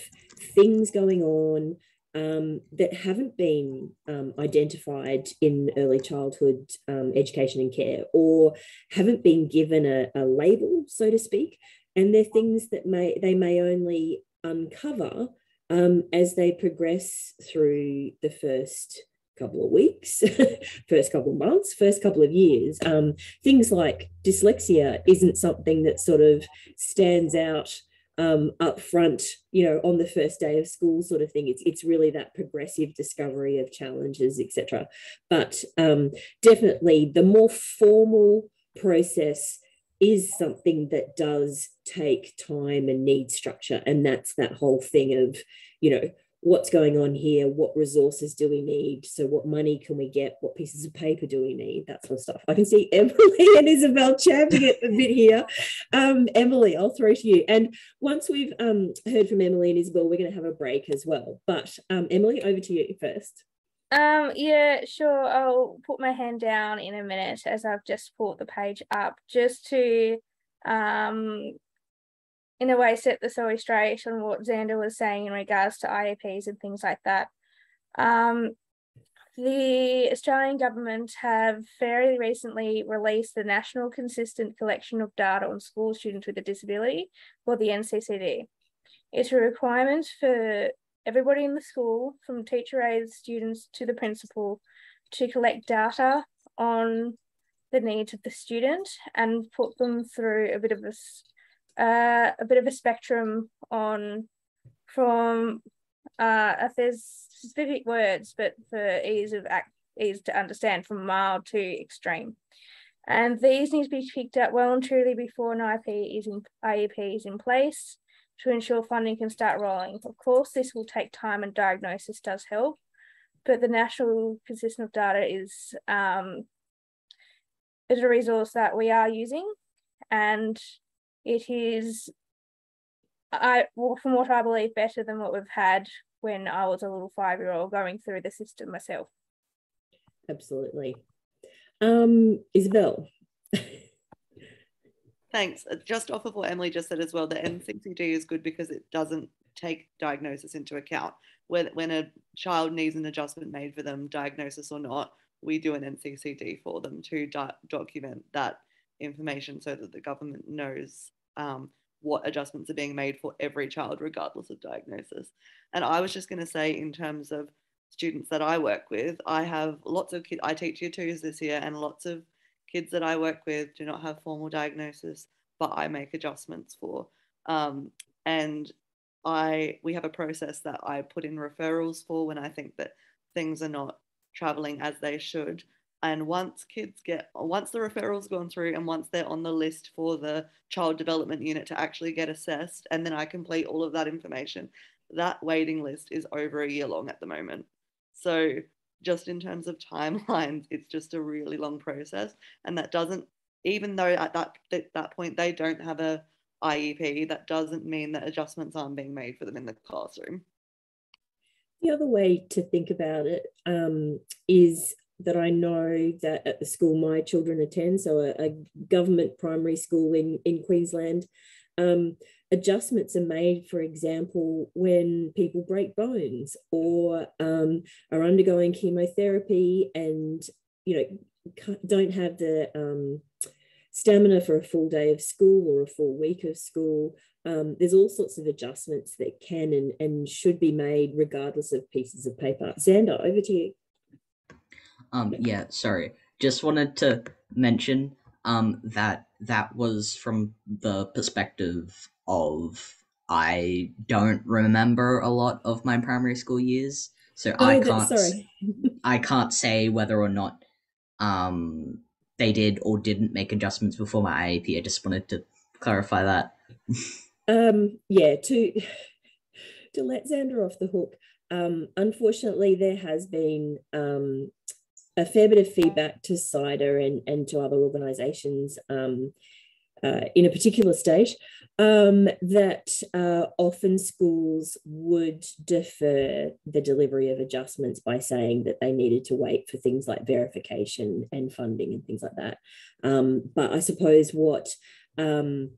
things going on um, that haven't been um, identified in early childhood um, education and care or haven't been given a, a, label, so to speak. And they're things that may they may only uncover um, as they progress through the first couple of weeks, first couple of months, first couple of years. Um, things like dyslexia isn't something that sort of stands out um, up front, you know, on the first day of school sort of thing. It's, it's really that progressive discovery of challenges, etc. But um, definitely the more formal process is something that does take time and need structure. And that's that whole thing of, you know, what's going on here what resources do we need? So what money can we get? What pieces of paper do we need? That sort of stuff. I can see emily and isabel champing it a bit here. Um, emily i'll throw to you. And once we've um, heard from emily and isabel we're going to have a break as well. But um, emily over to you first. Um yeah sure. I'll put my hand down in a minute as i've just pulled the page up just to um in a way set the story straight on what Xander was saying in regards to IEPs and things like that. Um, the Australian government have fairly recently released the National Consistent Collection of Data on School Students with a Disability, or the NCCD. It's a requirement for everybody in the school, from teacher aides, students to the principal, to collect data on the needs of the student and put them through a bit of a uh, a bit of a spectrum on from uh, if there's specific words, but for ease of act, ease to understand, from mild to extreme. And these need to be picked up well and truly before an IEP is in, IEP is in place to ensure funding can start rolling. Of course, this will take time and diagnosis does help, but the National Consistent of Data is, um, is a resource that we are using and it is I well, from what I believe better than what we've had when I was a little five year old going through the system myself. Absolutely. Um, Isabel. Thanks. Uh, just off of what Emily just said as well, the NCCD is good because it doesn't take diagnosis into account. When, when a child needs an adjustment made for them, diagnosis or not, we do an NCCD for them to do- document that information so that the government knows um, what adjustments are being made for every child, regardless of diagnosis. And I was just going to say, in terms of students that I work with, I have lots of kids, I teach year twos this year, and lots of kids that I work with do not have formal diagnosis, but I make adjustments for. Um, and I we have a process that I put in referrals for when I think that things are not traveling as they should. And once kids get, once the referral's gone through and once they're on the list for the child development unit to actually get assessed, and then I complete all of that information, that waiting list is over a year long at the moment. So, just in terms of timelines, it's just a really long process. And that doesn't, even though at that, at that point they don't have a IEP, that doesn't mean that adjustments aren't being made for them in the classroom. The other way to think about it um, is that I know that at the school my children attend, so a, a government primary school in, in Queensland, um, adjustments are made, for example, when people break bones or um, are undergoing chemotherapy and, you know, don't have the um, stamina for a full day of school or a full week of school. Um, there's all sorts of adjustments that can and, and should be made regardless of pieces of paper. Xander, over to you. Um, yeah, sorry. Just wanted to mention um, that that was from the perspective of I don't remember a lot of my primary school years, so oh, I can't. Sorry. I can't say whether or not um, they did or didn't make adjustments before my IEP. I just wanted to clarify that. um, yeah, to to let Xander off the hook. Um, unfortunately, there has been um, a fair bit of feedback to CYDA and, and to other organisations um, uh, in a particular state um, that uh, often schools would defer the delivery of adjustments by saying that they needed to wait for things like verification and funding and things like that. Um, but I suppose what um,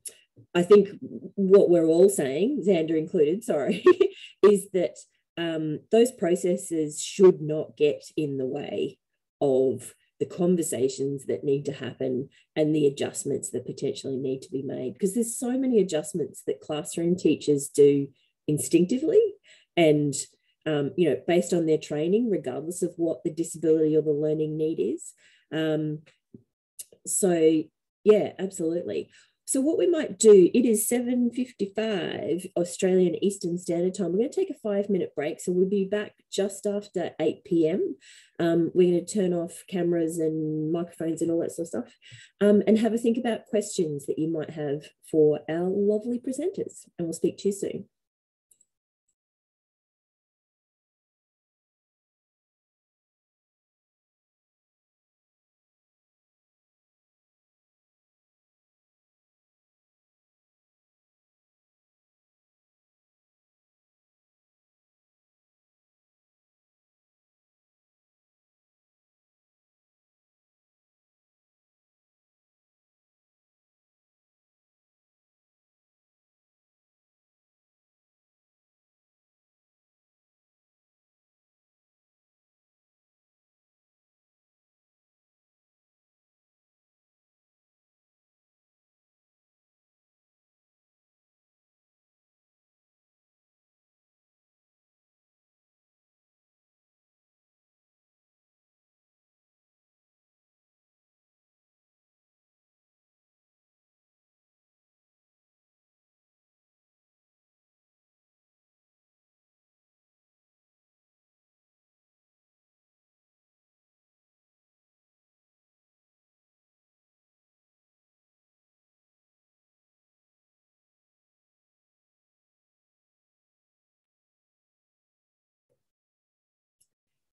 I think what we're all saying, Xander included, sorry, is that um, those processes should not get in the way of the conversations that need to happen and the adjustments that potentially need to be made because there's so many adjustments that classroom teachers do instinctively and um, you know based on their training regardless of what the disability or the learning need is um, so yeah absolutely so what we might do, it is 7.55 Australian Eastern Standard Time. We're going to take a five minute break. So we'll be back just after 8 p.m. Um, we're going to turn off cameras and microphones and all that sort of stuff um, and have a think about questions that you might have for our lovely presenters. And we'll speak to you soon.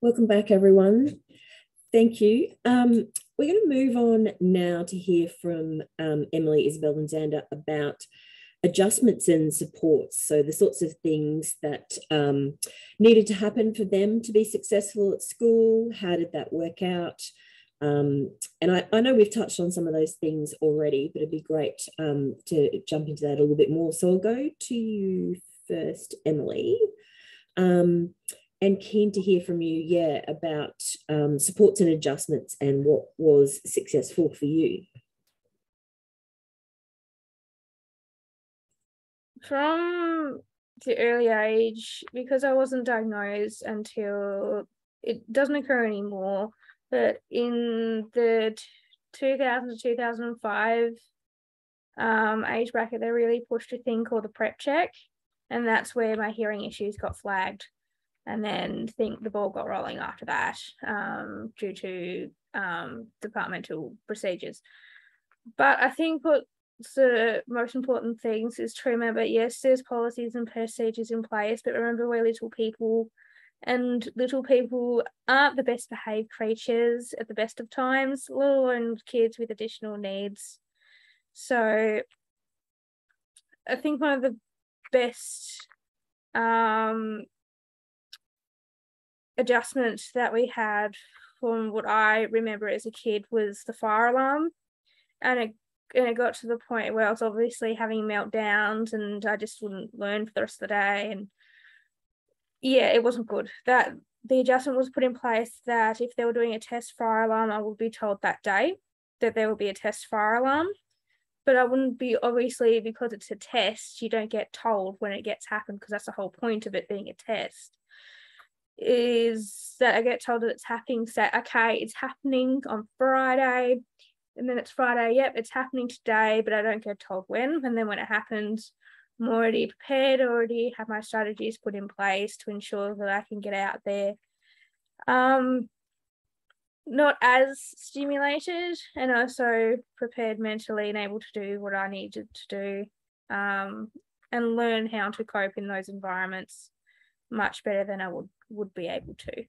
Welcome back, everyone. Thank you. Um, we're going to move on now to hear from um, Emily, Isabel, and Xander about adjustments and supports. So, the sorts of things that um, needed to happen for them to be successful at school. How did that work out? Um, and I, I, know we've touched on some of those things already, but it'd be great um, to jump into that a little bit more. So I'll go to you first, Emily. Um, and keen to hear from you, yeah, about um, supports and adjustments and what was successful for you. From the early age, because I wasn't diagnosed until it doesn't occur anymore, but in the 2000 to 2005 um, age bracket, they really pushed a thing called the prep check. And that's where my hearing issues got flagged. And then think the ball got rolling after that um, due to um, departmental procedures. But I think what's the most important things is to remember yes, there's policies and procedures in place, but remember we're little people and little people aren't the best behaved creatures at the best of times, let alone kids with additional needs. So I think one of the best um, adjustments that we had from what I remember as a kid was the fire alarm. And it and it got to the point where I was obviously having meltdowns and I just wouldn't learn for the rest of the day and yeah, it wasn't good. That the adjustment was put in place that if they were doing a test fire alarm, I would be told that day that there will be a test fire alarm. But I wouldn't be obviously because it's a test, you don't get told when it gets happened because that's the whole point of it being a test. Is that I get told that it's happening, say, okay, it's happening on Friday, and then it's Friday, yep, it's happening today, but I don't get told when. And then when it happens, I'm already prepared, already have my strategies put in place to ensure that I can get out there. Um, not as stimulated and also prepared mentally and able to do what I needed to do um, and learn how to cope in those environments much better than I would, would be able to.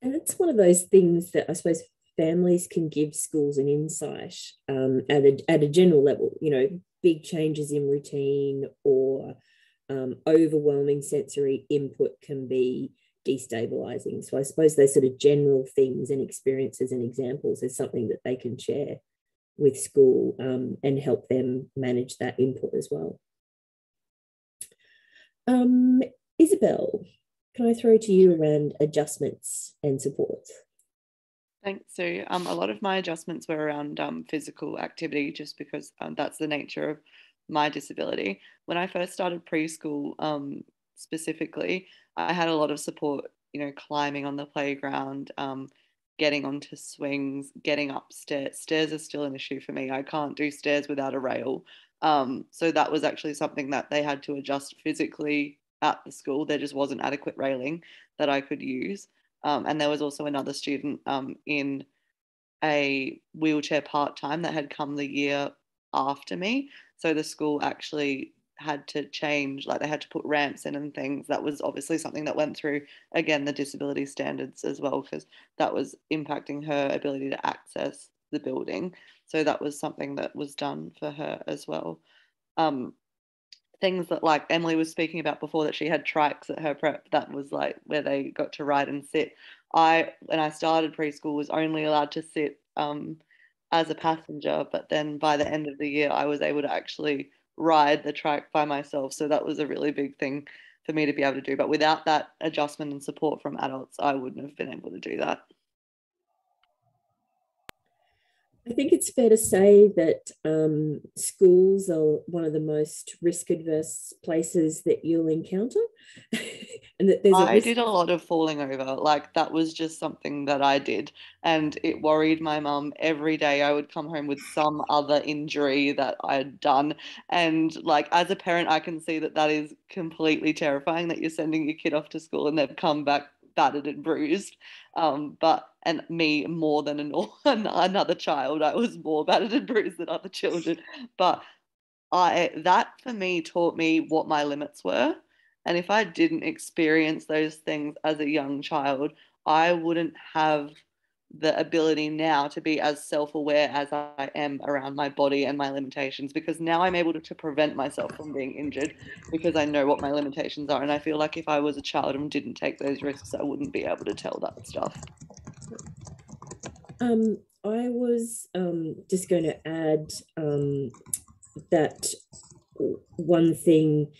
And it's one of those things that I suppose families can give schools an insight um, at, a, at a general level. You know, big changes in routine or um, overwhelming sensory input can be destabilizing. So I suppose those sort of general things and experiences and examples is something that they can share with school um, and help them manage that input as well. Um, Isabel, can I throw to you around adjustments and supports? Thanks, Sue. Um, a lot of my adjustments were around um, physical activity just because um, that's the nature of my disability. When I first started preschool, um, specifically, I had a lot of support, you know, climbing on the playground, um, getting onto swings, getting upstairs. Stairs are still an issue for me. I can't do stairs without a rail. Um, so that was actually something that they had to adjust physically at the school. There just wasn't adequate railing that I could use. Um, and there was also another student um, in a wheelchair part time that had come the year after me. So the school actually had to change, like they had to put ramps in and things. That was obviously something that went through, again, the disability standards as well, because that was impacting her ability to access the building. So that was something that was done for her as well. Um, things that like Emily was speaking about before that she had trikes at her prep that was like where they got to ride and sit. I when I started preschool was only allowed to sit um, as a passenger, but then by the end of the year I was able to actually ride the trike by myself. So that was a really big thing for me to be able to do. But without that adjustment and support from adults, I wouldn't have been able to do that. I think it's fair to say that um, schools are one of the most risk adverse places that you'll encounter. and that there's I risk- did a lot of falling over. Like that was just something that I did. And it worried my mum every day. I would come home with some other injury that I had done. And like as a parent, I can see that that is completely terrifying that you're sending your kid off to school and they've come back battered and bruised. Um, but and me more than an, another child, I was more battered and bruised than other children. But I that for me taught me what my limits were. And if I didn't experience those things as a young child, I wouldn't have the ability now to be as self aware as I am around my body and my limitations because now I'm able to, to, prevent myself from being injured because I know what my limitations are. And I feel like if I was a child and didn't take those risks, I wouldn't be able to tell that stuff. Um, I was um, just going to add um, that one thing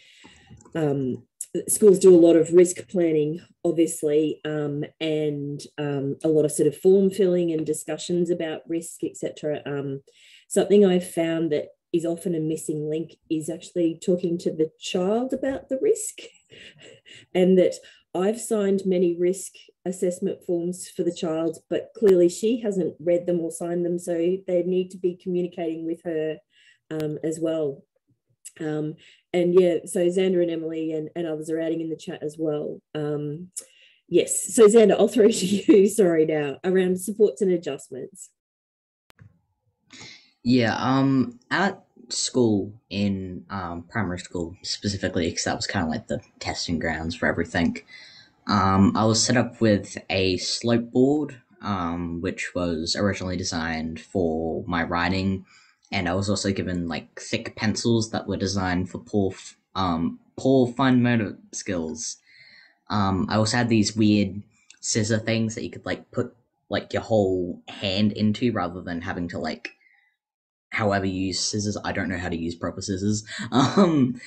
um, schools do a lot of risk planning, obviously, um, and um, a lot of sort of form filling and discussions about risk, etc. Um, something I've found that is often a missing link is actually talking to the child about the risk, and that I've signed many risk assessment forms for the child, but clearly she hasn't read them or signed them, so they need to be communicating with her um, as well. Um, and yeah, so Xander and Emily and, and others are adding in the chat as well. Um, yes, so Xander, I'll throw to you, sorry now, around supports and adjustments. Yeah, um, at school in um, primary school specifically, because that was kind of like the testing grounds for everything. Um, I was set up with a slope board, um, which was originally designed for my writing and I was also given like thick pencils that were designed for poor, um, poor fine motor skills. Um, I also had these weird scissor things that you could like put like your whole hand into rather than having to like however you use scissors. I don't know how to use proper scissors. Um,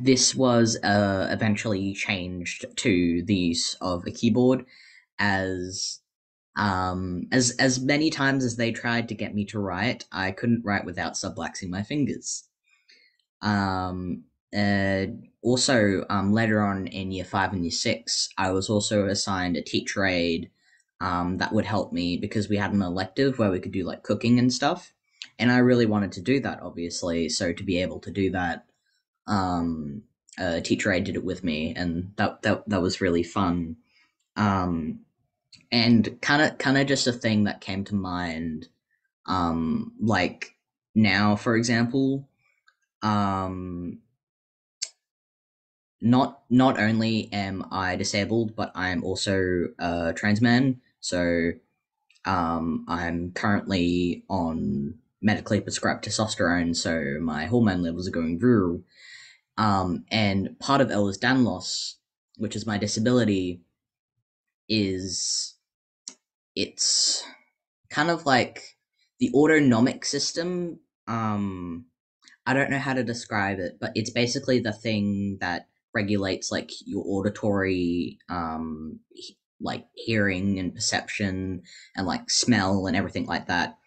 this was uh, eventually changed to the use of a keyboard as um, as as many times as they tried to get me to write, I couldn't write without subluxing my fingers. Um, uh, also, um, later on in year five and year six, I was also assigned a teacher aide um, that would help me because we had an elective where we could do like cooking and stuff, and I really wanted to do that, obviously. So to be able to do that, um, a teacher aide did it with me, and that that that was really fun. Um, and kind of kind of just a thing that came to mind um like now for example um not not only am i disabled but i'm also a trans man. So um i'm currently on medically prescribed testosterone so my hormone levels are going rural um and part of ehlers-danlos which is my disability is it's kind of like the autonomic system. Um, I don't know how to describe it, but it's basically the thing that regulates like your auditory, um, like hearing and perception and like smell and everything like that.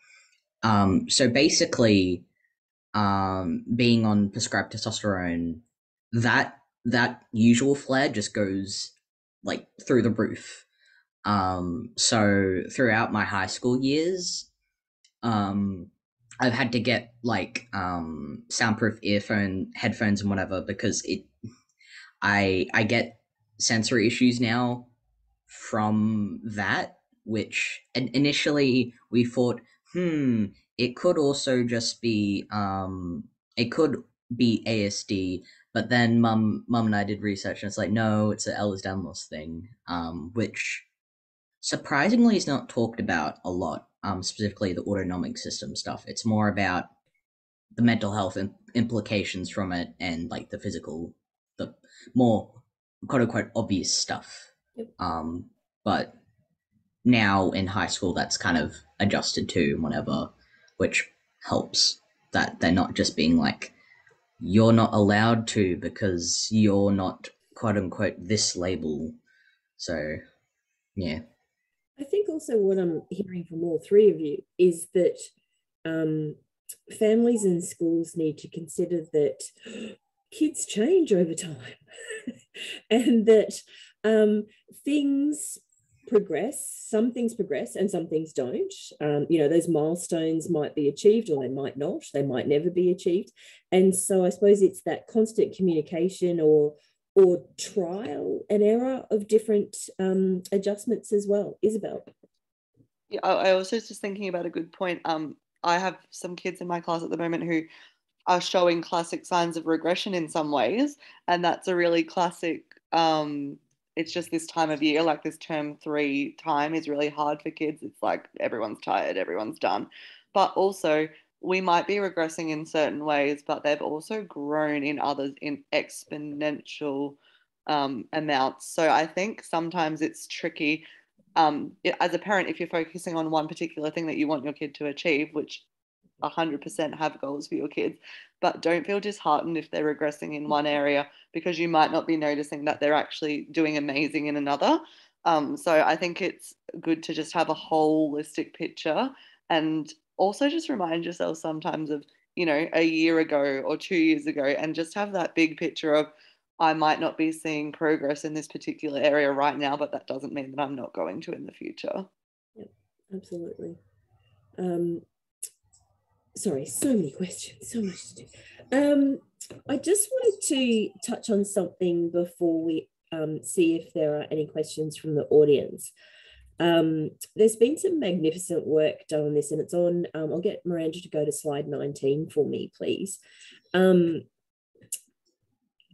Um, so basically, um, being on prescribed testosterone, that that usual flare just goes like through the roof. Um, so throughout my high school years, um, I've had to get like um, soundproof earphone headphones and whatever because it I I get sensory issues now from that which initially we thought hmm it could also just be um it could be ASD but then mum mum and I did research and it's like no it's an Ehlers-Danlos thing um which surprisingly is not talked about a lot, um, specifically the autonomic system stuff. It's more about the mental health implications from it and like the physical, the more quote unquote obvious stuff. Yep. Um, but now in high school, that's kind of adjusted to whatever, which helps that they're not just being like, you're not allowed to because you're not quote unquote this label. So, yeah. I think also what I'm hearing from all three of you is that um, families and schools need to consider that kids change over time and that um, things progress some things progress and some things don't. Um, you know those milestones might be achieved or they might not they might never be achieved. And so i suppose it's that constant communication or or trial and error of different um, adjustments as well. Isabel. Yeah, I also was just thinking about a good point. Um, I have some kids in my class at the moment who are showing classic signs of regression in some ways, and that's a really classic. Um, it's just this time of year, like this term three time, is really hard for kids. It's like everyone's tired, everyone's done, but also we might be regressing in certain ways, but they've also grown in others in exponential um, amounts. So I think sometimes it's tricky um, as a parent if you're focusing on one particular thing that you want your kid to achieve, which 100% have goals for your kids, but don't feel disheartened if they're regressing in one area because you might not be noticing that they're actually doing amazing in another. Um, so I think it's good to just have a holistic picture and also just remind yourself sometimes of, you know, a year ago or two years ago and just have that big picture of, I might not be seeing progress in this particular area right now, but that doesn't mean that I'm not going to in the future. Yep, absolutely. Um, sorry, so many questions, so much to do. Um, I just wanted to touch on something before we um, see if there are any questions from the audience. Um, there's been some magnificent work done on this, and it's on. Um, I'll get Miranda to go to slide 19 for me, please. Um,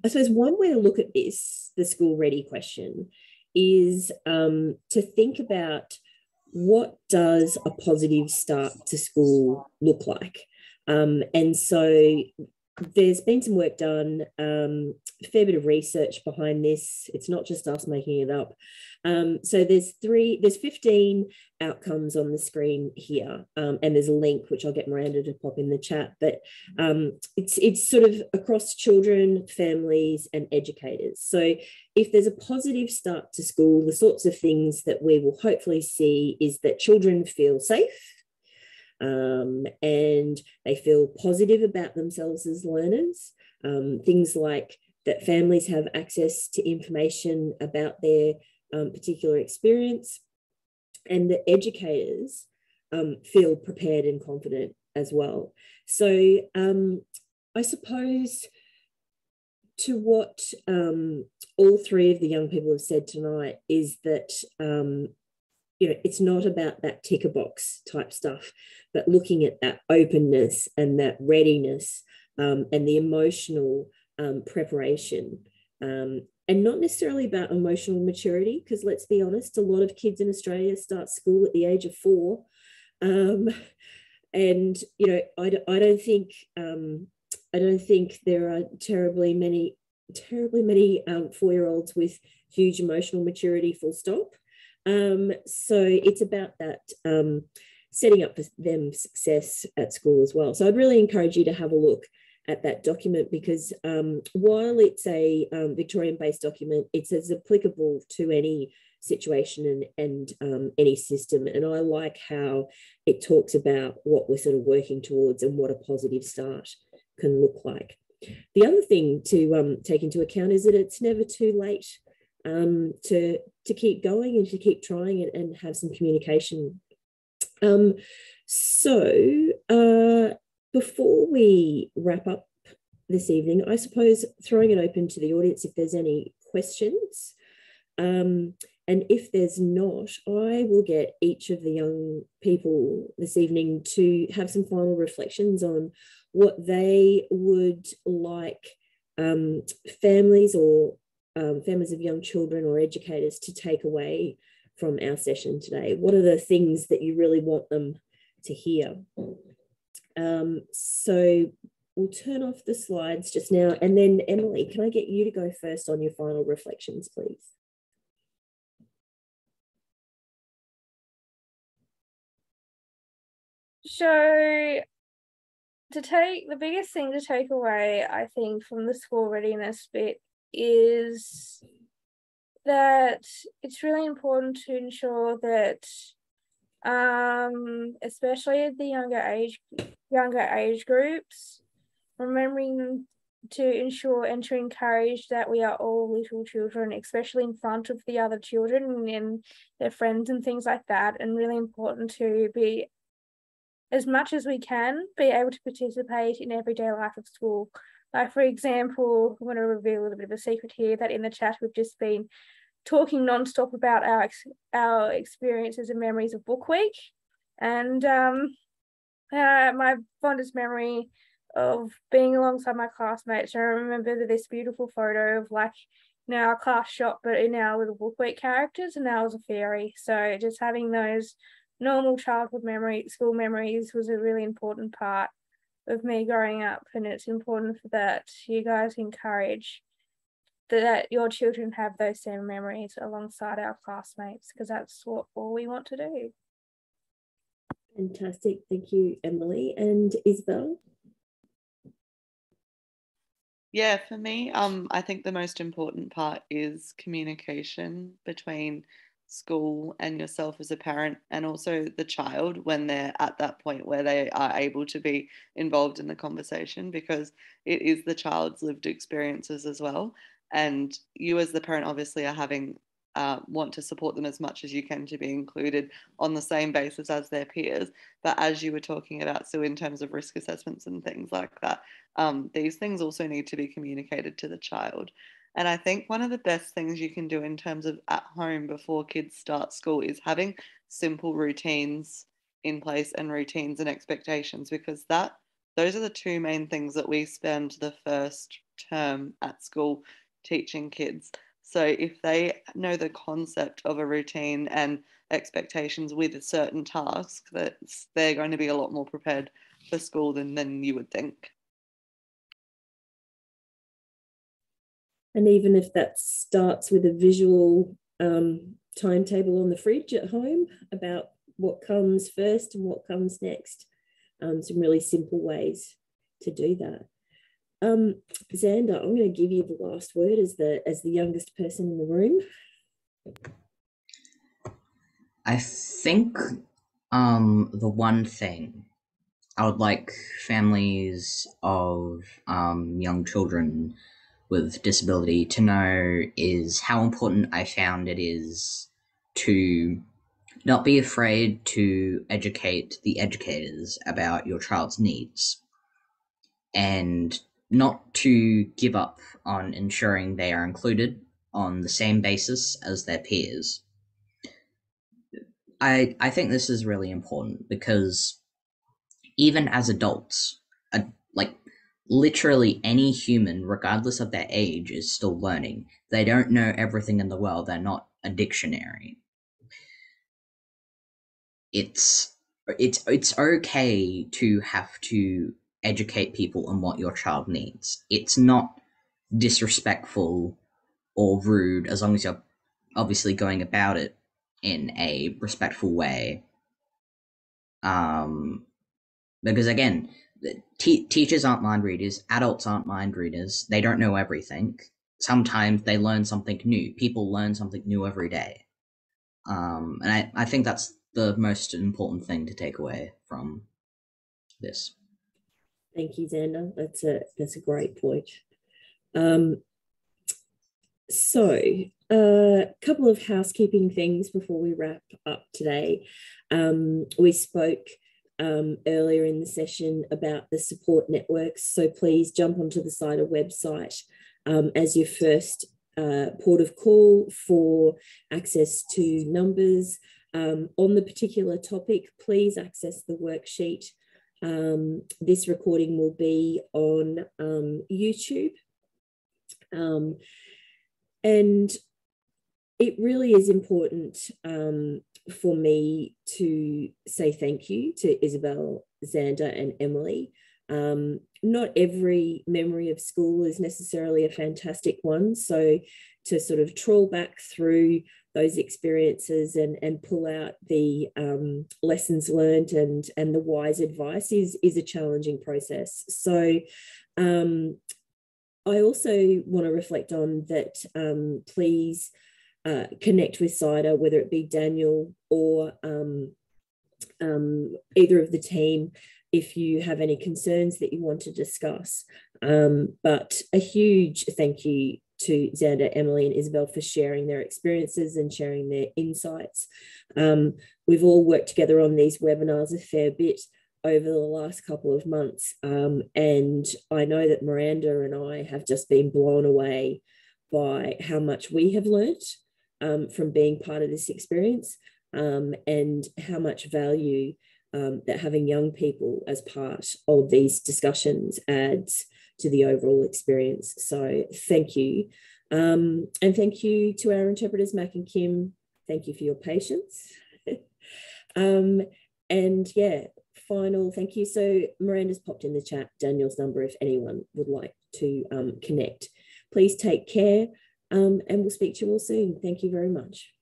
I suppose one way to look at this, the school ready question, is um, to think about what does a positive start to school look like? Um, and so there's been some work done, um, a fair bit of research behind this. It's not just us making it up. Um, so there's three, there's 15 outcomes on the screen here, um, and there's a link which I'll get Miranda to pop in the chat. But um, it's it's sort of across children, families, and educators. So if there's a positive start to school, the sorts of things that we will hopefully see is that children feel safe um, and they feel positive about themselves as learners. Um, things like that families have access to information about their um, particular experience, and the educators um, feel prepared and confident as well. So um, I suppose to what um, all three of the young people have said tonight is that you know, it's not about that ticker box type stuff, but looking at that openness and that readiness um, and the emotional um, preparation. Um, and not necessarily about emotional maturity, because let's be honest, a lot of kids in Australia start school at the age of four. Um, and, you know, I, I don't think, um, I don't think there are terribly many, terribly many um, four-year-olds with huge emotional maturity full stop. Um, so it's about that um, setting up for them success at school as well. So I'd really encourage you to have a look at that document because um, while it's a um, Victorian based document, it's as applicable to any situation and, and um, any system. And I like how it talks about what we're sort of working towards and what a positive start can look like. The other thing to um, take into account is that it's never too late um, to to keep going and to keep trying and, and have some communication. Um, so uh, before we wrap up this evening, I suppose throwing it open to the audience if there's any questions. Um, and if there's not, I will get each of the young people this evening to have some final reflections on what they would like um, families or um, families of young children or educators to take away from our session today? What are the things that you really want them to hear? Um, so we'll turn off the slides just now. And then Emily, can I get you to go first on your final reflections, please? So to take the biggest thing to take away, I think, from the school readiness bit is that it's really important to ensure that um, especially the younger age younger age groups remembering to ensure and to encourage that we are all little children especially in front of the other children and their friends and things like that and really important to be as much as we can be able to participate in everyday life of school. Like, for example, I want to reveal a little bit of a secret here that in the chat we've just been talking nonstop about our our experiences and memories of Book Week, and um, uh, my fondest memory of being alongside my classmates. I remember this beautiful photo of like know, our class shot, but in our little Week characters, and that was a fairy. So just having those normal childhood memory, school memories was a really important part of me growing up and it's important for that you guys encourage that your children have those same memories alongside our classmates because that's what all we want to do Fantastic. Thank you, Emily. And Isabel? Yeah, for me, um, I think the most important part is communication between school and yourself as a parent and also the child when they're at that point where they are able to be involved in the conversation because it is the child's lived experiences as well and you as the parent obviously are having uh, want to support them as much as you can to be included on the same basis as their peers. But as you were talking about, so in terms of risk assessments and things like that, um, these things also need to be communicated to the child. And I think one of the best things you can do in terms of at home before kids start school is having simple routines in place and routines and expectations because that those are the two main things that we spend the first term at school teaching kids. So if they know the concept of a routine and expectations with a certain task, that they're going to be a lot more prepared for school than, than you would think. And even if that starts with a visual um, timetable on the fridge at home about what comes first and what comes next, um, some really simple ways to do that. Um, Xander, I'm going to give you the last word as the as the youngest person in the room. I think um, the one thing I would like families of um, young children with disability to know is how important I found it is to not be afraid to educate the educators about your child's needs and not to give up on ensuring they are included on the same basis as their peers. I I think this is really important because even as adults, a, like literally any human, regardless of their age, is still learning. They don't know everything in the world. They're not a dictionary. It's it's it's okay to have to educate people on what your child needs. It's not disrespectful or rude as long as you're obviously going about it in a respectful way. Um, because again, teachers aren't mind readers, adults aren't mind readers. They don't know everything. Sometimes they learn something new. People learn something new every day. Um, and I, I think that's the most important thing to take away from this. Thank you, Xander. That's a that's a great point. Um, so, a uh, couple of housekeeping things before we wrap up today. Um, we spoke um, earlier in the session about the support networks, so please jump onto the CYDA website um, as your first uh, port of call for access to numbers. Um, on the particular topic, please access the worksheet um, this recording will be on um, YouTube. Um, and it really is important um, for me to say thank you to Isabel, Xander, and Emily. Um, not every memory of school is necessarily a fantastic one. So to sort of trawl back through those experiences and, and pull out the um, lessons learned and, and the wise advice is, is a challenging process. So um, I also want to reflect on that um, please uh, connect with CYDA, whether it be Daniel or um, um, either of the team if you have any concerns that you want to discuss. Um, but a huge thank you to Xander, Emily, and Isabel for sharing their experiences and sharing their insights. Um, we've all worked together on these webinars a fair bit over the last couple of months. Um, and I know that Miranda and I have just been blown away by how much we have learnt um, from being part of this experience um, and how much value um, that having young people as part of these discussions adds to the overall experience. So thank you. Um, and thank you to our interpreters, Mac and Kim. Thank you for your patience. um, and yeah, final thank you. So Miranda's popped in the chat Daniel's number if anyone would like to um, connect. Please take care um, and we'll speak to you all soon. Thank you very much.